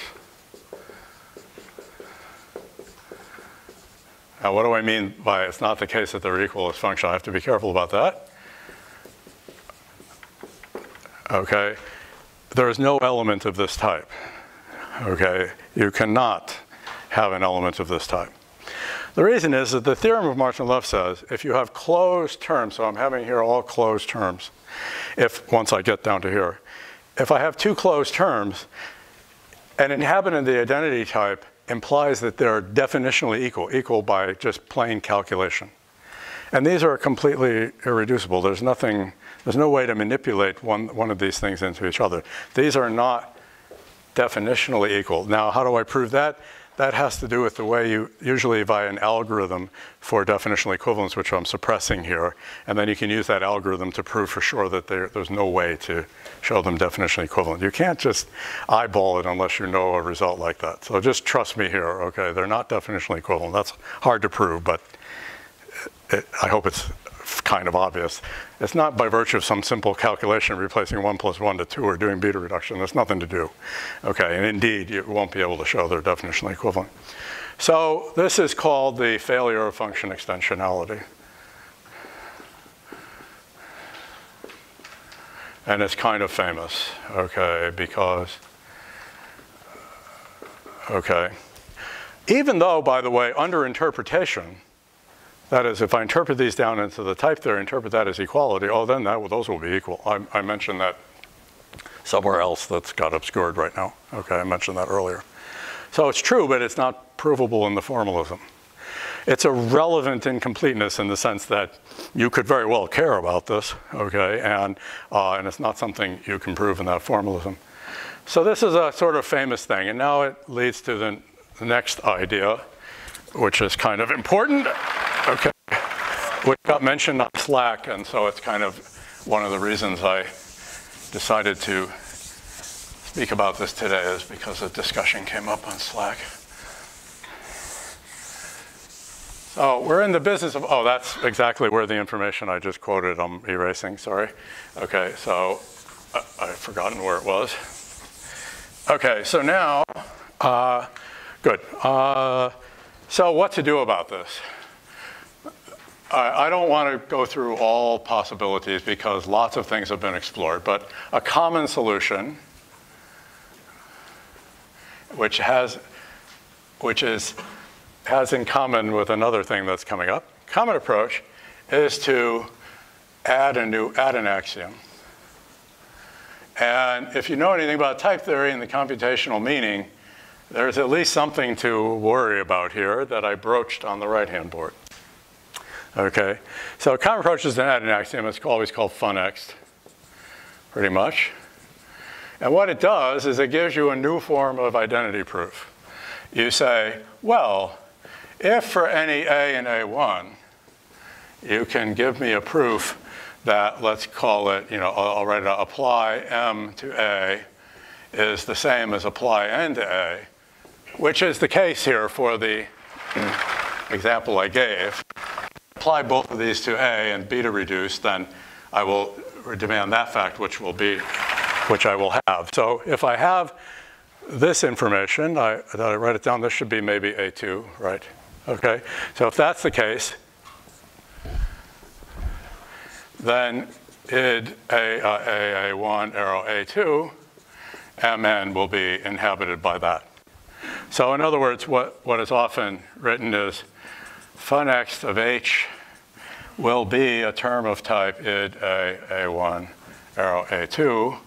Now, what do I mean by it's not the case that they're equal as function? I have to be careful about that. Okay, there is no element of this type. Okay, you cannot have an element of this type. The reason is that the theorem of Martin-Löf says if you have closed terms, so I'm having here all closed terms, if once I get down to here, if I have two closed terms, an inhabitant of the identity type implies that they're definitionally equal, equal by just plain calculation. And these are completely irreducible. There's nothing, there's no way to manipulate one, one of these things into each other. These are not definitionally equal. Now, how do I prove that? That has to do with the way you, usually via an algorithm for definitional equivalence, which I'm suppressing here, and then you can use that algorithm to prove for sure that there, there's no way to show them definitionally equivalent. You can't just eyeball it unless you know a result like that. So just trust me here, okay? They're not definitionally equivalent. That's hard to prove, but it, I hope it's kind of obvious. It's not by virtue of some simple calculation replacing 1 plus 1 to 2 or doing beta reduction. There's nothing to do. Okay, and indeed, you won't be able to show they're definitionally equivalent. So this is called the failure of function extensionality. And it's kind of famous, okay, because, okay. Even though, by the way, under interpretation, that is, if I interpret these down into the type theory, interpret that as equality, oh, then that, well, those will be equal. I, I mentioned that somewhere else that's got obscured right now. Okay, I mentioned that earlier. So it's true, but it's not provable in the formalism. It's a relevant incompleteness in the sense that you could very well care about this, okay, and, uh, and it's not something you can prove in that formalism. So this is a sort of famous thing, and now it leads to the next idea, which is kind of important, okay, which got mentioned on Slack, and so it's kind of one of the reasons I decided to speak about this today is because a discussion came up on Slack. So we're in the business of, oh, that's exactly where the information I just quoted, I'm erasing, sorry. Okay, so uh, I've forgotten where it was. Okay, so now, uh, good. Uh, so what to do about this? I, I don't want to go through all possibilities because lots of things have been explored, but a common solution, which has, which is has in common with another thing that's coming up. Common approach is to add a new, add an axiom. And if you know anything about type theory and the computational meaning, there's at least something to worry about here that I broached on the right-hand board. Okay, so a common approach is add an axiom. It's always called funext, pretty much. And what it does is it gives you a new form of identity proof. You say, well, if for any A in A1, you can give me a proof that, let's call it, you know, I'll, write it apply M to A is the same as apply N to A, which is the case here for the example I gave. Apply both of these to A and beta reduce, then I will demand that fact, which will be, which I will have. So if I have this information, I, thought I write it down, this should be maybe A2, right? Okay, so if that's the case, then id A, uh, A, A1, arrow A2, Mn will be inhabited by that. So in other words, what, what is often written is funext of H will be a term of type id A, A1, arrow A2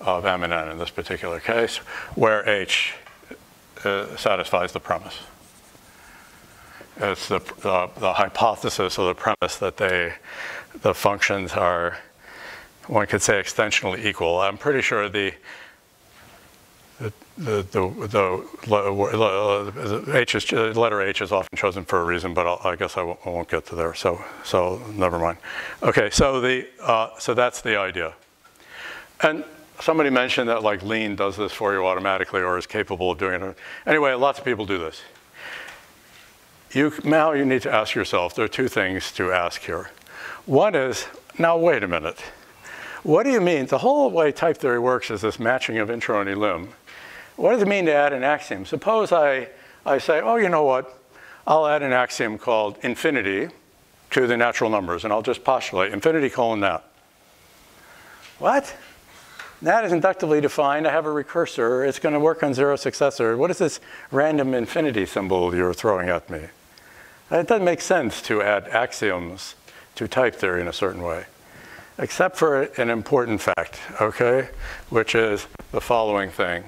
of M and N in this particular case, where H uh, satisfies the premise. It's the, the, the hypothesis or the premise that they, the functions are, one could say, extensionally equal. I'm pretty sure the, the, the, the, H uh, is, uh, uh, letter H is often chosen for a reason, but I'll, i guess I won't, I won't, get to there. So, so never mind. Okay, so the, uh, so that's the idea. And somebody mentioned that like Lean does this for you automatically or is capable of doing it. Anyway, lots of people do this you, now you need to ask yourself, there are two things to ask here. One is, now wait a minute. What do you mean? The whole way type theory works is this matching of intro and elim. What does it mean to add an axiom? Suppose I, I say, oh, you know what? I'll add an axiom called infinity to the natural numbers, and I'll just postulate infinity colon nat. What? That is inductively defined. I have a recursor. It's going to work on zero successor. What is this random infinity symbol you're throwing at me? It doesn't make sense to add axioms to type theory in a certain way, except for an important fact, okay, which is the following thing.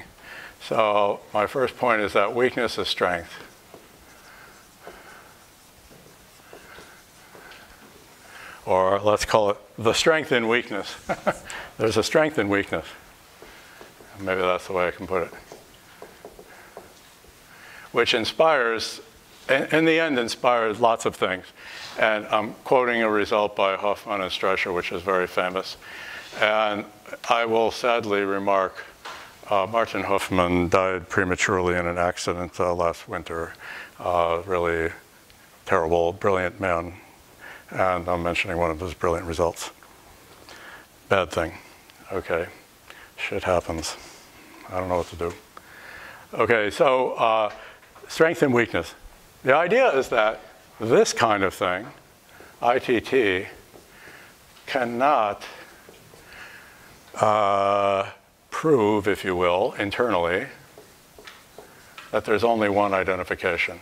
So my first point is that weakness is strength. Or let's call it the strength in weakness. There's a strength in weakness. Maybe that's the way I can put it. Which inspires in the end inspires lots of things. And I'm quoting a result by Hofmann and Streicher, which is very famous. And I will sadly remark, uh, Martin Hofmann died prematurely in an accident uh, last winter. Uh, really terrible, brilliant man. And I'm mentioning one of his brilliant results. Bad thing. Okay. Shit happens. I don't know what to do. Okay, so uh, strength and weakness. The idea is that this kind of thing, ITT, cannot uh, prove, if you will, internally, that there's only one identification.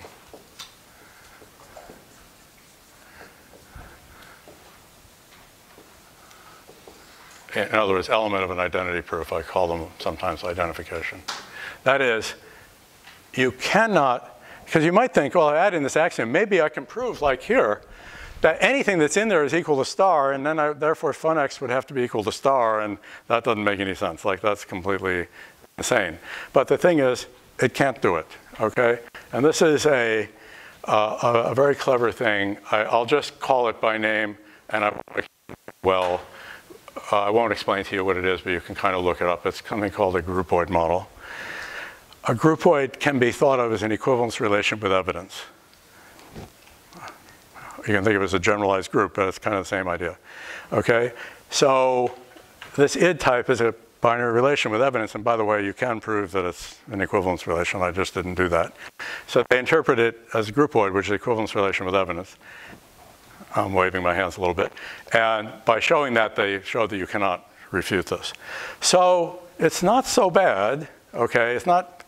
in other words, element of an identity proof. I call them sometimes identification. That is, you cannot, because you might think, well, I add in this axiom, maybe I can prove, like here, that anything that's in there is equal to star, and then I, therefore funext would have to be equal to star, and that doesn't make any sense. Like, that's completely insane. But the thing is, it can't do it, okay? And this is a, uh, a, a, very clever thing. I, will just call it by name, and I well, uh, I won't explain to you what it is, but you can kind of look it up. It's something called a groupoid model. A groupoid can be thought of as an equivalence relation with evidence. You can think of it as a generalized group, but it's kind of the same idea. Okay? So this id type is a binary relation with evidence, and by the way, you can prove that it's an equivalence relation. I just didn't do that. So they interpret it as a groupoid, which is equivalence relation with evidence. I'm waving my hands a little bit. And by showing that, they show that you cannot refute this. So it's not so bad, okay? It's not,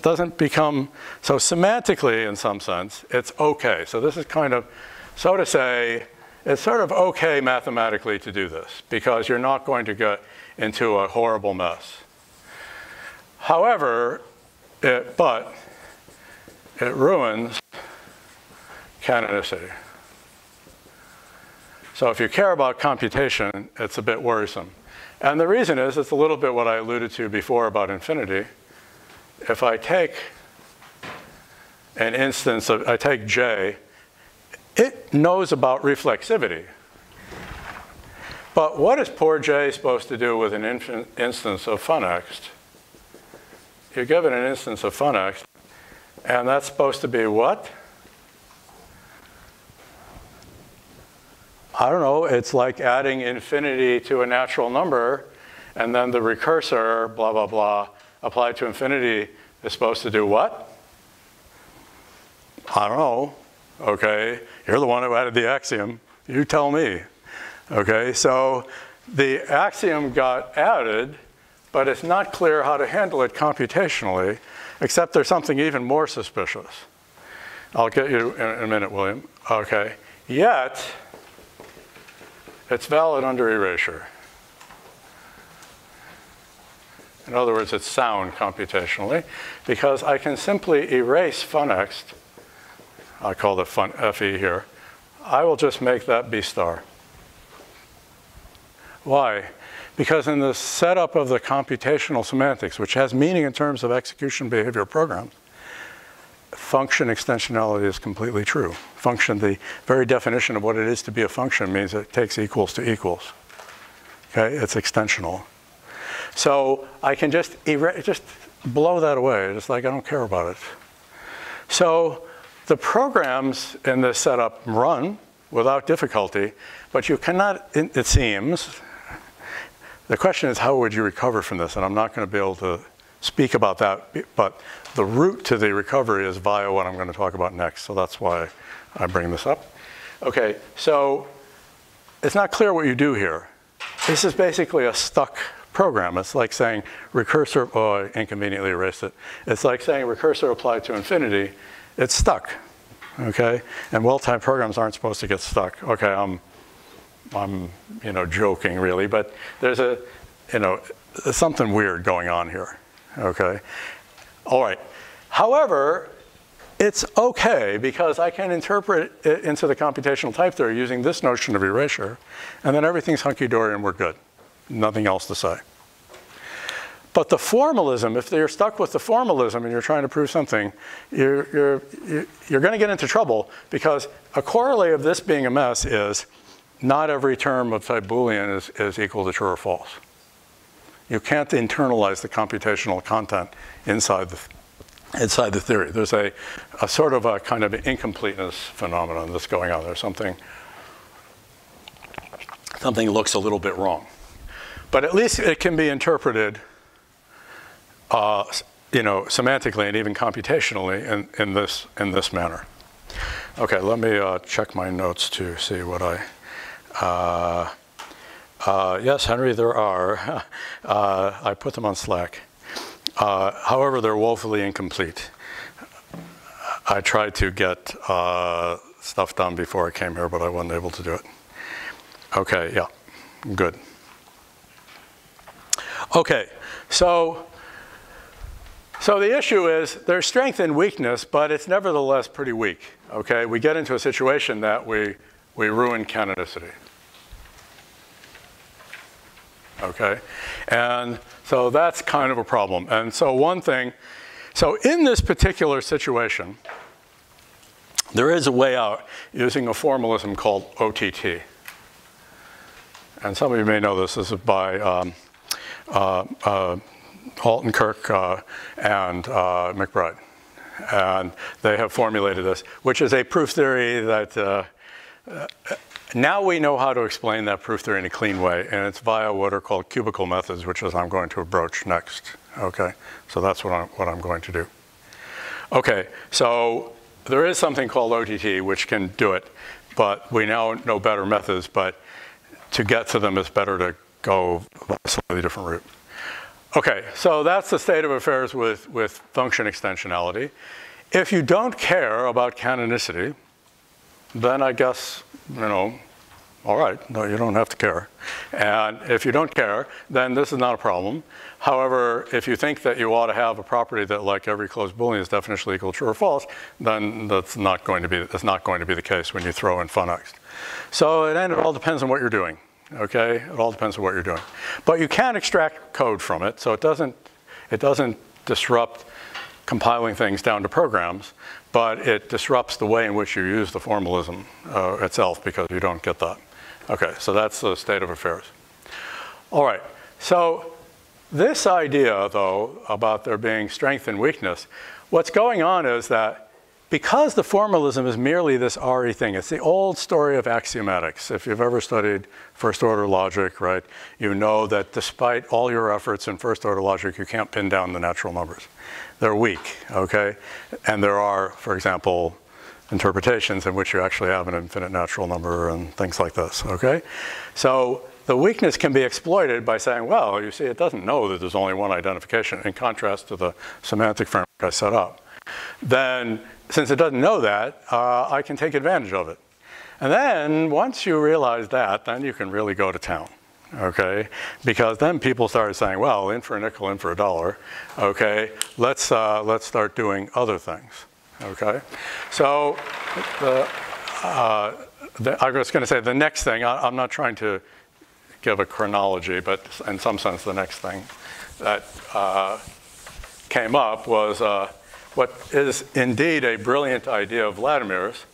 doesn't become, so semantically in some sense, it's okay. So this is kind of, so to say, it's sort of okay mathematically to do this because you're not going to get into a horrible mess. However, it, but it ruins canonicity. So if you care about computation, it's a bit worrisome. And the reason is, it's a little bit what I alluded to before about infinity. If I take an instance of, I take J, it knows about reflexivity. But what is poor J supposed to do with an instance of funext? You give it an instance of funext, and that's supposed to be what? I don't know, it's like adding infinity to a natural number, and then the recursor, blah, blah, blah, applied to infinity is supposed to do what? I don't know. Okay, you're the one who added the axiom. You tell me. Okay, so the axiom got added, but it's not clear how to handle it computationally, except there's something even more suspicious. I'll get you in a minute, William. Okay, yet, it's valid under erasure. In other words, it's sound computationally because I can simply erase funext. I call the fun FE here. I will just make that B star. Why? Because in the setup of the computational semantics, which has meaning in terms of execution behavior programs, function extensionality is completely true. Function, the very definition of what it is to be a function means it takes equals to equals. Okay, it's extensional. So I can just just blow that away. It's like I don't care about it. So the programs in this setup run without difficulty, but you cannot, it seems, the question is how would you recover from this? And I'm not going to be able to speak about that, but the route to the recovery is via what I'm going to talk about next. So that's why I bring this up. Okay, so it's not clear what you do here. This is basically a stuck program. It's like saying recursor, oh, I inconveniently erased it. It's like saying recursor applied to infinity. It's stuck, okay? And well-typed programs aren't supposed to get stuck. Okay, I'm, I'm, you know, joking really, but there's a, you know, something weird going on here, okay? All right. However, it's okay because I can interpret it into the computational type theory using this notion of erasure, and then everything's hunky-dory and we're good. Nothing else to say. But the formalism, if you're stuck with the formalism and you're trying to prove something, you're, you're, you're going to get into trouble because a corollary of this being a mess is not every term of type Boolean is, is equal to true or false. You can't internalize the computational content inside the, inside the theory. There's a, a sort of a kind of incompleteness phenomenon that's going on. There's something, something looks a little bit wrong. But at least it can be interpreted, uh, you know, semantically and even computationally in, in, this, in this manner. Okay, let me uh, check my notes to see what I, uh, uh, yes, Henry, there are. Uh, I put them on Slack. Uh, however, they're woefully incomplete. I tried to get uh, stuff done before I came here, but I wasn't able to do it. Okay, yeah, good. Okay, so, so the issue is there's strength and weakness, but it's nevertheless pretty weak. Okay, we get into a situation that we, we ruin canonicity. Okay, and so that's kind of a problem. And so one thing, so in this particular situation, there is a way out using a formalism called OTT. And some of you may know this. This is by um, uh, uh, Altenkirch uh, and uh, McBride. And they have formulated this, which is a proof theory that uh, now we know how to explain that proof theory in a clean way, and it's via what are called cubical methods, which is I'm going to broach next. Okay, so that's what I'm, what I'm going to do. Okay, so there is something called OTT which can do it, but we now know better methods, but to get to them, it's better to go a slightly different route. Okay, so that's the state of affairs with, with function extensionality. If you don't care about canonicity, then I guess, you know, all right, no, you don't have to care. And if you don't care, then this is not a problem. However, if you think that you ought to have a property that, like every closed Boolean, is definitionally equal true or false, then that's not going to be that's not going to be the case when you throw in funext. So it, and it all depends on what you're doing. Okay, it all depends on what you're doing. But you can extract code from it, so it doesn't it doesn't disrupt compiling things down to programs, but it disrupts the way in which you use the formalism uh, itself because you don't get that. Okay, so that's the state of affairs. All right, so this idea, though, about there being strength and weakness, what's going on is that because the formalism is merely this RE thing, it's the old story of axiomatics. If you've ever studied first order logic, right, you know that despite all your efforts in first order logic, you can't pin down the natural numbers. They're weak, okay? And there are, for example, interpretations in which you actually have an infinite natural number and things like this, okay? So the weakness can be exploited by saying, well, you see, it doesn't know that there's only one identification in contrast to the semantic framework I set up. Then, since it doesn't know that, uh, I can take advantage of it. And then, once you realize that, then you can really go to town okay? Because then people started saying, well, in for a nickel, in for a dollar, okay? Let's, uh, let's start doing other things, okay? So the, uh, the, I was going to say the next thing, I, I'm not trying to give a chronology, but in some sense, the next thing that uh, came up was uh, what is indeed a brilliant idea of Vladimir's,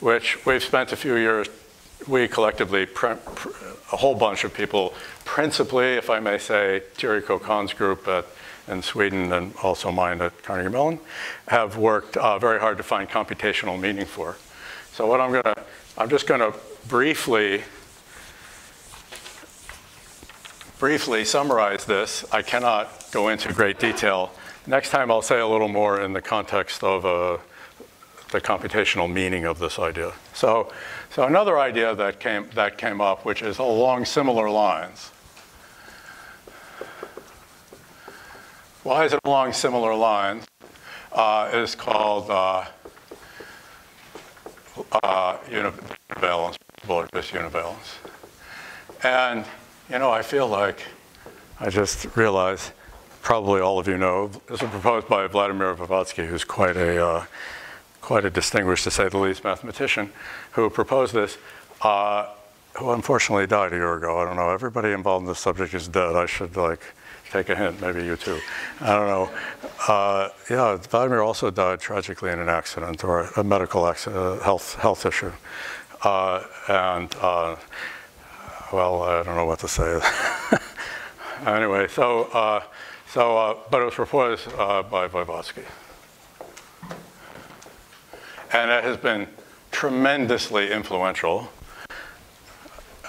which we've spent a few years, we collectively, a whole bunch of people, principally, if I may say, Thierry Coquand's group at, in Sweden and also mine at Carnegie Mellon, have worked uh, very hard to find computational meaning for. So what I'm going to, I'm just going to briefly briefly summarize this. I cannot go into great detail. Next time I'll say a little more in the context of uh, the computational meaning of this idea. So, so another idea that came, that came up, which is along similar lines. Why is it along similar lines? Uh, is called uh, uh, univalence, or just univalence. And you know, I feel like I just realized, probably all of you know, this was proposed by Vladimir Voevodsky, who's quite a, uh, quite a distinguished, to say the least, mathematician, who proposed this, uh, who unfortunately died a year ago. I don't know, everybody involved in this subject is dead. I should like take a hint, maybe you too. I don't know. Uh, yeah, Vladimir also died tragically in an accident or a medical accident, health, health issue. Uh, and uh, well, I don't know what to say. anyway, so, uh, so uh, but it was proposed uh, by Voevodsky. And it has been tremendously influential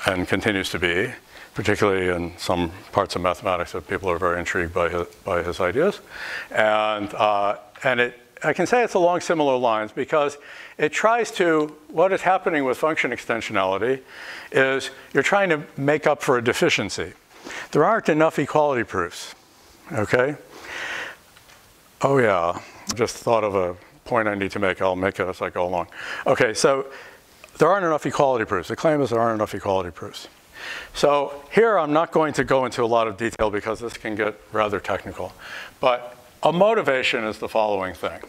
and continues to be, particularly in some parts of mathematics that people are very intrigued by his, by his ideas. And, uh, and it, I can say it's along similar lines because it tries to, what is happening with function extensionality is you're trying to make up for a deficiency. There aren't enough equality proofs, okay? Oh yeah, just thought of a point I need to make. I'll make it as I go along. Okay, so there aren't enough equality proofs. The claim is there aren't enough equality proofs. So here I'm not going to go into a lot of detail because this can get rather technical. But a motivation is the following thing.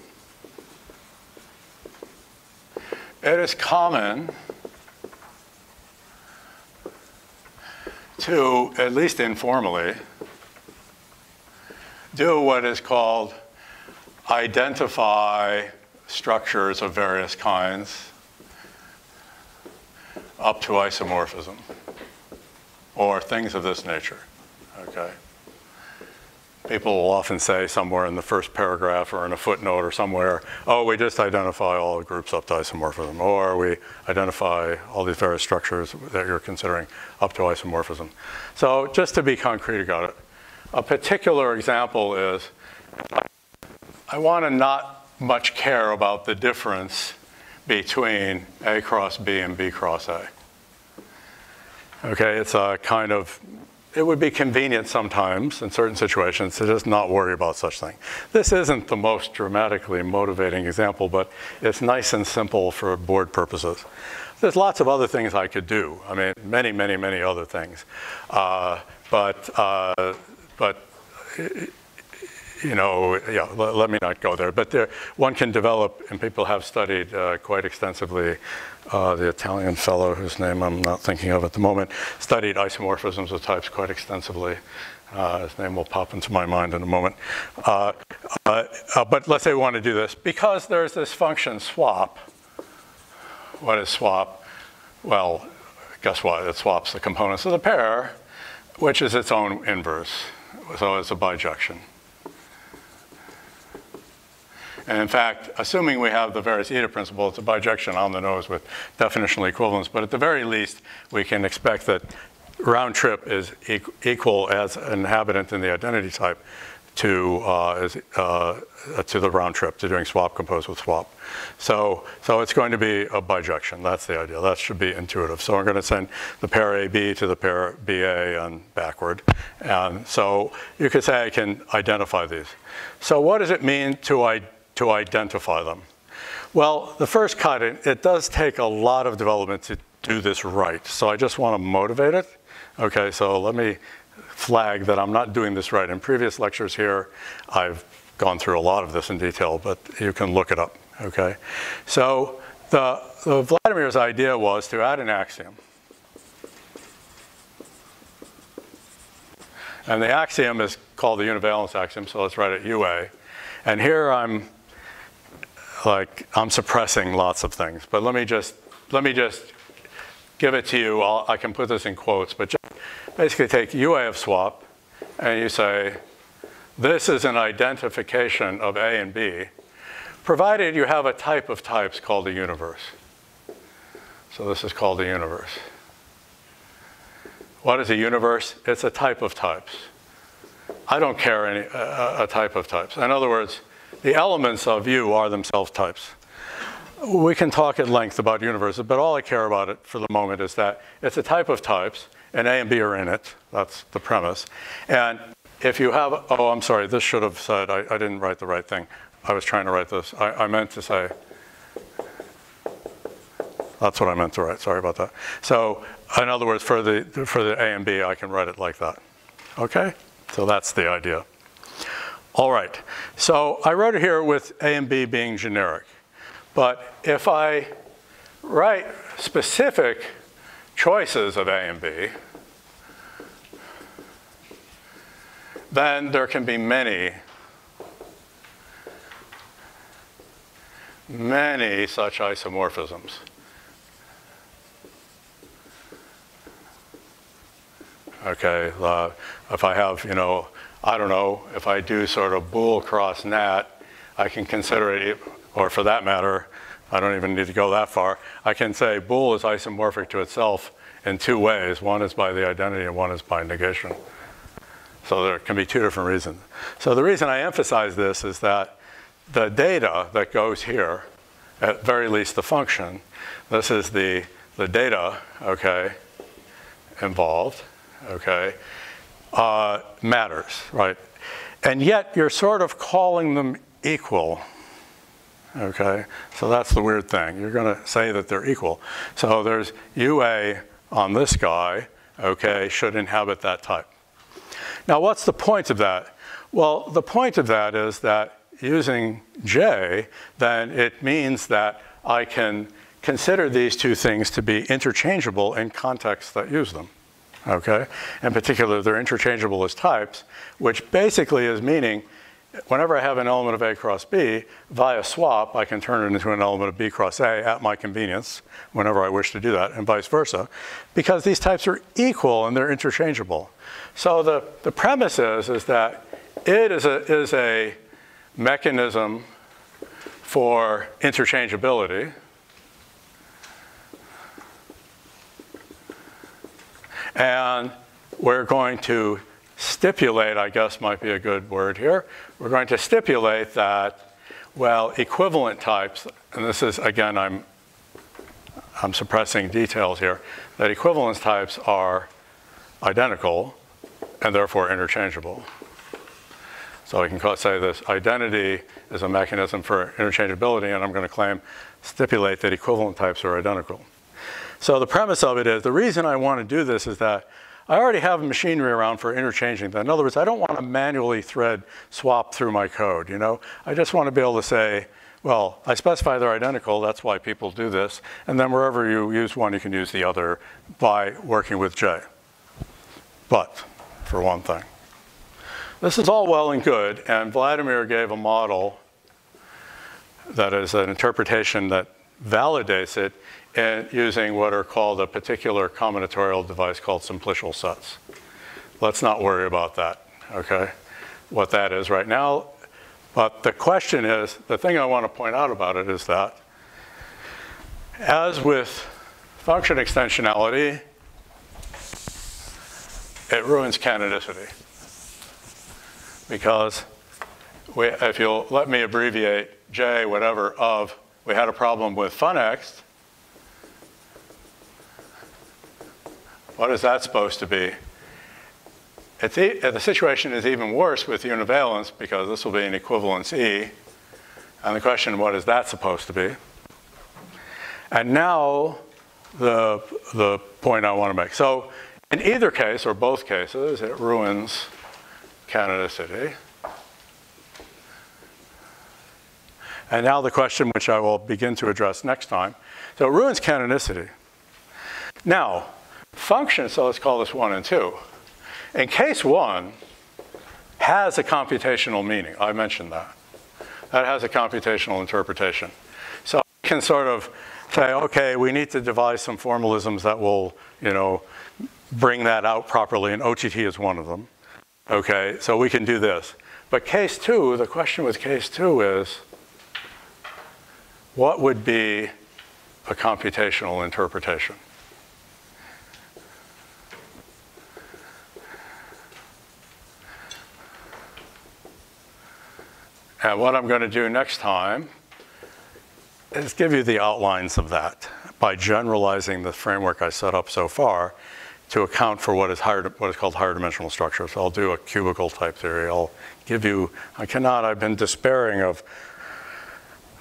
It is common to, at least informally, do what is called identify structures of various kinds up to isomorphism or things of this nature. Okay. People will often say somewhere in the first paragraph or in a footnote or somewhere, oh, we just identify all the groups up to isomorphism, or we identify all these various structures that you're considering up to isomorphism. So just to be concrete about it, a particular example is I want to not much care about the difference between A cross B and B cross A. Okay, it's a kind of, it would be convenient sometimes in certain situations to just not worry about such thing. This isn't the most dramatically motivating example, but it's nice and simple for board purposes. There's lots of other things I could do. I mean, many, many, many other things. Uh, but, uh, but you know, yeah, let, let, me not go there. But there, one can develop, and people have studied uh, quite extensively, uh, the Italian fellow whose name I'm not thinking of at the moment, studied isomorphisms of types quite extensively. Uh, his name will pop into my mind in a moment. Uh, uh, uh, but let's say we want to do this. Because there's this function swap, what is swap? Well, guess what? It swaps the components of the pair, which is its own inverse. So it's a bijection. And in fact, assuming we have the various eta principle, it's a bijection on the nose with definitional equivalence. But at the very least, we can expect that round trip is equal as an inhabitant in the identity type to, uh, uh, Uh, to the round trip, to doing swap compose with swap. So, so it's going to be a bijection. That's the idea. That should be intuitive. So I'm going to send the pair AB to the pair BA and backward. And so you could say I can identify these. So what does it mean to to identify them? Well, the first cut, it, it does take a lot of development to do this right. So I just want to motivate it. Okay, so let me flag that I'm not doing this right. In previous lectures here, I've gone through a lot of this in detail, but you can look it up, okay? So the, the Vladimir's idea was to add an axiom. And the axiom is called the univalence axiom, so let's write it UA. And here I'm like I'm suppressing lots of things. But let me just let me just give it to you. I'll, i can put this in quotes, but basically take UA of swap, and you say this is an identification of A and B, provided you have a type of types called the universe. So this is called the universe. What is a universe? It's a type of types. I don't care any a type of types. In other words the elements of you are themselves types. We can talk at length about universes, but all I care about it for the moment is that it's a type of types, and A and B are in it. That's the premise. And if you have, oh, I'm sorry, this should have said, I, I didn't write the right thing. I was trying to write this. I, I meant to say, that's what I meant to write. Sorry about that. So, in other words, for the, for the A and B, I can write it like that. Okay? So that's the idea. All right, so I wrote it here with A and B being generic. But if I write specific choices of A and B, then there can be many, many such isomorphisms. Okay, uh, if I have, you know, I don't know, if I do sort of bool cross nat, I can consider it, or for that matter, I don't even need to go that far. I can say bool is isomorphic to itself in two ways. One is by the identity and one is by negation. So there can be two different reasons. So the reason I emphasize this is that the data that goes here, at very least the function, this is the, the data, okay, involved, okay, uh, matters, right? And yet you're sort of calling them equal. Okay, so that's the weird thing. You're going to say that they're equal. So there's UA on this guy, okay, should inhabit that type. Now, what's the point of that? Well, the point of that is that using J, then it means that I can consider these two things to be interchangeable in contexts that use them. Okay? In particular, they're interchangeable as types, which basically is meaning whenever I have an element of A cross B, via swap, I can turn it into an element of B cross A at my convenience, whenever I wish to do that, and vice versa, because these types are equal and they're interchangeable. So the, the premise is, is that it is a, is a mechanism for interchangeability. And we're going to stipulate, I guess might be a good word here, we're going to stipulate that, well, equivalent types, and this is, again, I'm, I'm suppressing details here, that equivalence types are identical and therefore interchangeable. So I can say this identity is a mechanism for interchangeability, and I'm going to claim, stipulate that equivalent types are identical. So the premise of it is the reason I want to do this is that I already have machinery around for interchanging them. In other words, I don't want to manually thread swap through my code, you know? I just want to be able to say, well, I specify they're identical, that's why people do this, and then wherever you use one, you can use the other by working with J. But, for one thing. This is all well and good, and Vladimir gave a model that is an interpretation that validates it using what are called a particular combinatorial device called simplicial sets. Let's not worry about that, okay? What that is right now. But the question is, the thing I want to point out about it is that as with function extensionality, it ruins canonicity. Because we, if you'll let me abbreviate J, whatever, of we had a problem with funext, What is that supposed to be? E the situation is even worse with univalence because this will be an equivalence E. And the question, what is that supposed to be? And now the, the point I want to make. So in either case, or both cases, it ruins canonicity. And now the question which I will begin to address next time. So it ruins canonicity. Now, function, so let's call this one and two. In case one has a computational meaning, I mentioned that. That has a computational interpretation. So I can sort of say, okay, we need to devise some formalisms that will, you know, bring that out properly, and OTT is one of them. Okay, so we can do this. But case two, the question with case two is, what would be a computational interpretation? And what I'm going to do next time is give you the outlines of that by generalizing the framework I set up so far to account for what is, higher, what is called higher dimensional structure. So I'll do a cubical type theory. I'll give you, I cannot, I've been despairing of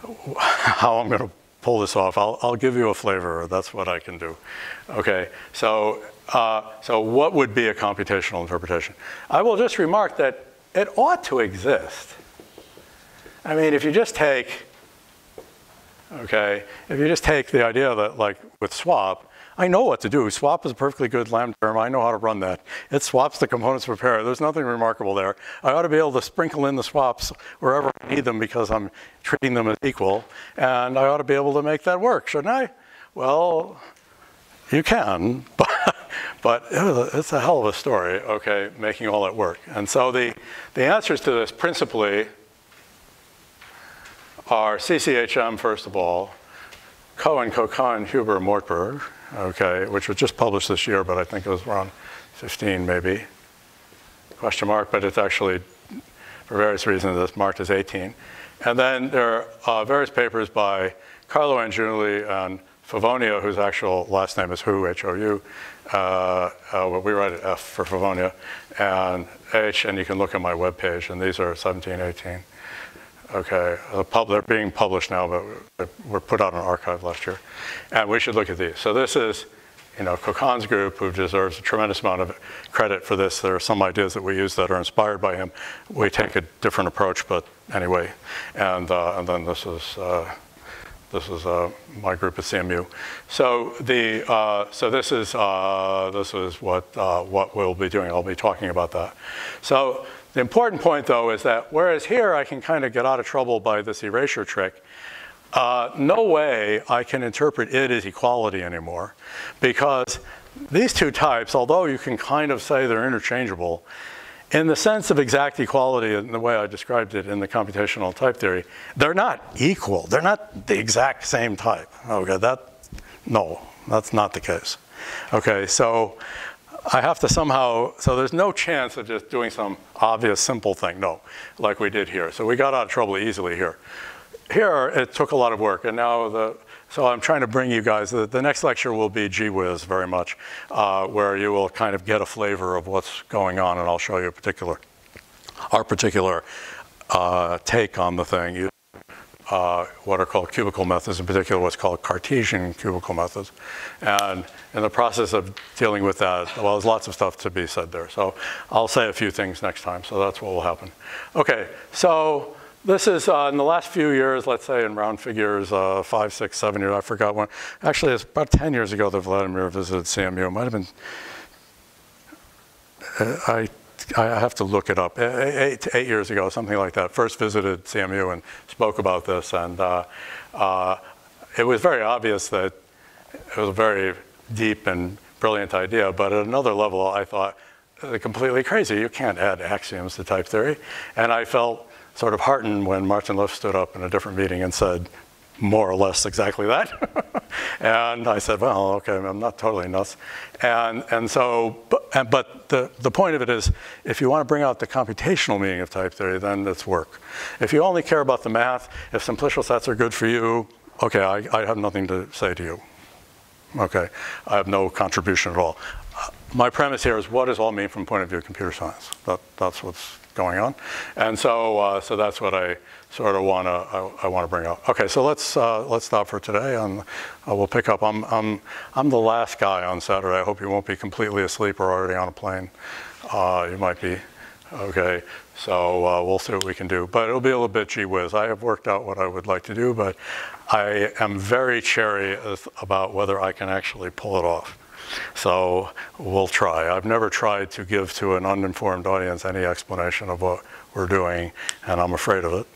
how I'm going to pull this off. I'll, I'll give you a flavor. That's what I can do. Okay, so, uh, so what would be a computational interpretation? I will just remark that it ought to exist. I mean, if you just take, okay, if you just take the idea that like with swap, I know what to do. Swap is a perfectly good lambda term. I know how to run that. It swaps the components per pair. There's nothing remarkable there. I ought to be able to sprinkle in the swaps wherever I need them because I'm treating them as equal. And I ought to be able to make that work, shouldn't I? Well, you can, but, but uh, it's a hell of a story, okay, making all that work. And so the, the answers to this principally are CCHM, first of all, Cohen, Coquand, Huber, Mortberg, okay, which was just published this year, but I think it was around 15 maybe, question mark, but it's actually, for various reasons, it's marked as 18. And then there are uh, various papers by Carlo Angiuli and Favonia, whose actual last name is Hou, H-O-U, uh, uh, we write it F for Favonia, and H, and you can look at my webpage, and these are 17, 18. Okay, they're being published now, but were put out on arXiv last year. And we should look at these. So this is you know, Coquand's group, who deserves a tremendous amount of credit for this. There are some ideas that we use that are inspired by him. We take a different approach, but anyway. And, uh, and then this is, uh, this is uh, my group at CMU. So the uh, so this is uh, this is what uh, what we'll be doing. I'll be talking about that. So the important point though is that whereas here I can kind of get out of trouble by this erasure trick. Uh, no way I can interpret it as equality anymore because these two types, although you can kind of say they're interchangeable, in the sense of exact equality in the way I described it in the computational type theory, they're not equal. They're not the exact same type. Okay, that, no, that's not the case. Okay, so I have to somehow, so there's no chance of just doing some obvious simple thing, no, like we did here. So we got out of trouble easily here here it took a lot of work, and now the so I'm trying to bring you guys. The, the next lecture will be GWiz very much, uh, where you will kind of get a flavor of what's going on, and I'll show you a particular our particular uh, take on the thing. You, uh, what are called cubical methods, in particular what's called Cartesian cubical methods. And in the process of dealing with that, well, there's lots of stuff to be said there. So I'll say a few things next time, so that's what will happen. Okay, so this is uh, in the last few years, let's say in round figures, uh, five, six, seven years, I forgot when. Actually, it's about 10 years ago that Vladimir visited CMU. It might have been, uh, I, I have to look it up, eight, eight years ago, something like that. First visited CMU and spoke about this. And uh, uh, it was very obvious that it was a very deep and brilliant idea. But at another level, I thought, completely crazy. You can't add axioms to type theory. And I felt, sort of heartened when Martin-Löf stood up in a different meeting and said more or less exactly that. and I said, well, okay, I'm not totally nuts. And, and so, but, and, but the, the point of it is, if you want to bring out the computational meaning of type theory, then it's work. If you only care about the math, if simplicial sets are good for you, okay, I, I have nothing to say to you. Okay, I have no contribution at all. Uh, my premise here is what does all mean from the point of view of computer science? That, that's what's going on. And so, uh, so that's what I sort of want to I, I want to bring up. Okay, so let's uh, let's stop for today, and uh, we'll pick up. I'm I'm I'm the last guy on Saturday. I hope you won't be completely asleep or already on a plane. Uh, you might be. Okay, so uh, we'll see what we can do. But it'll be a little bit gee whiz. I have worked out what I would like to do, but I am very cherry about whether I can actually pull it off. So we'll try. I've never tried to give to an uninformed audience any explanation of what we're doing, and I'm afraid of it.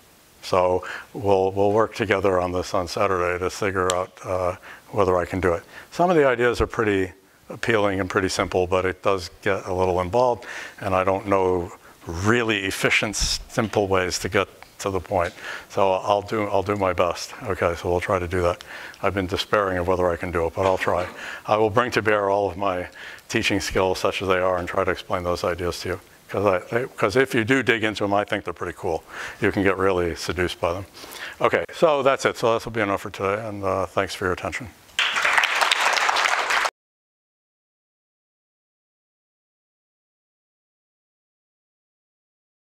So we'll, we'll work together on this on Saturday to figure out uh, whether I can do it. Some of the ideas are pretty appealing and pretty simple, but it does get a little involved, and I don't know really efficient, simple ways to get to the point. So I'll do, I'll do my best. Okay, so we'll try to do that. I've been despairing of whether I can do it, but I'll try. I will bring to bear all of my teaching skills, such as they are, and try to explain those ideas to you. Because if you do dig into them, I think they're pretty cool. You can get really seduced by them. Okay, so that's it. So this will be enough for today, and uh, thanks for your attention.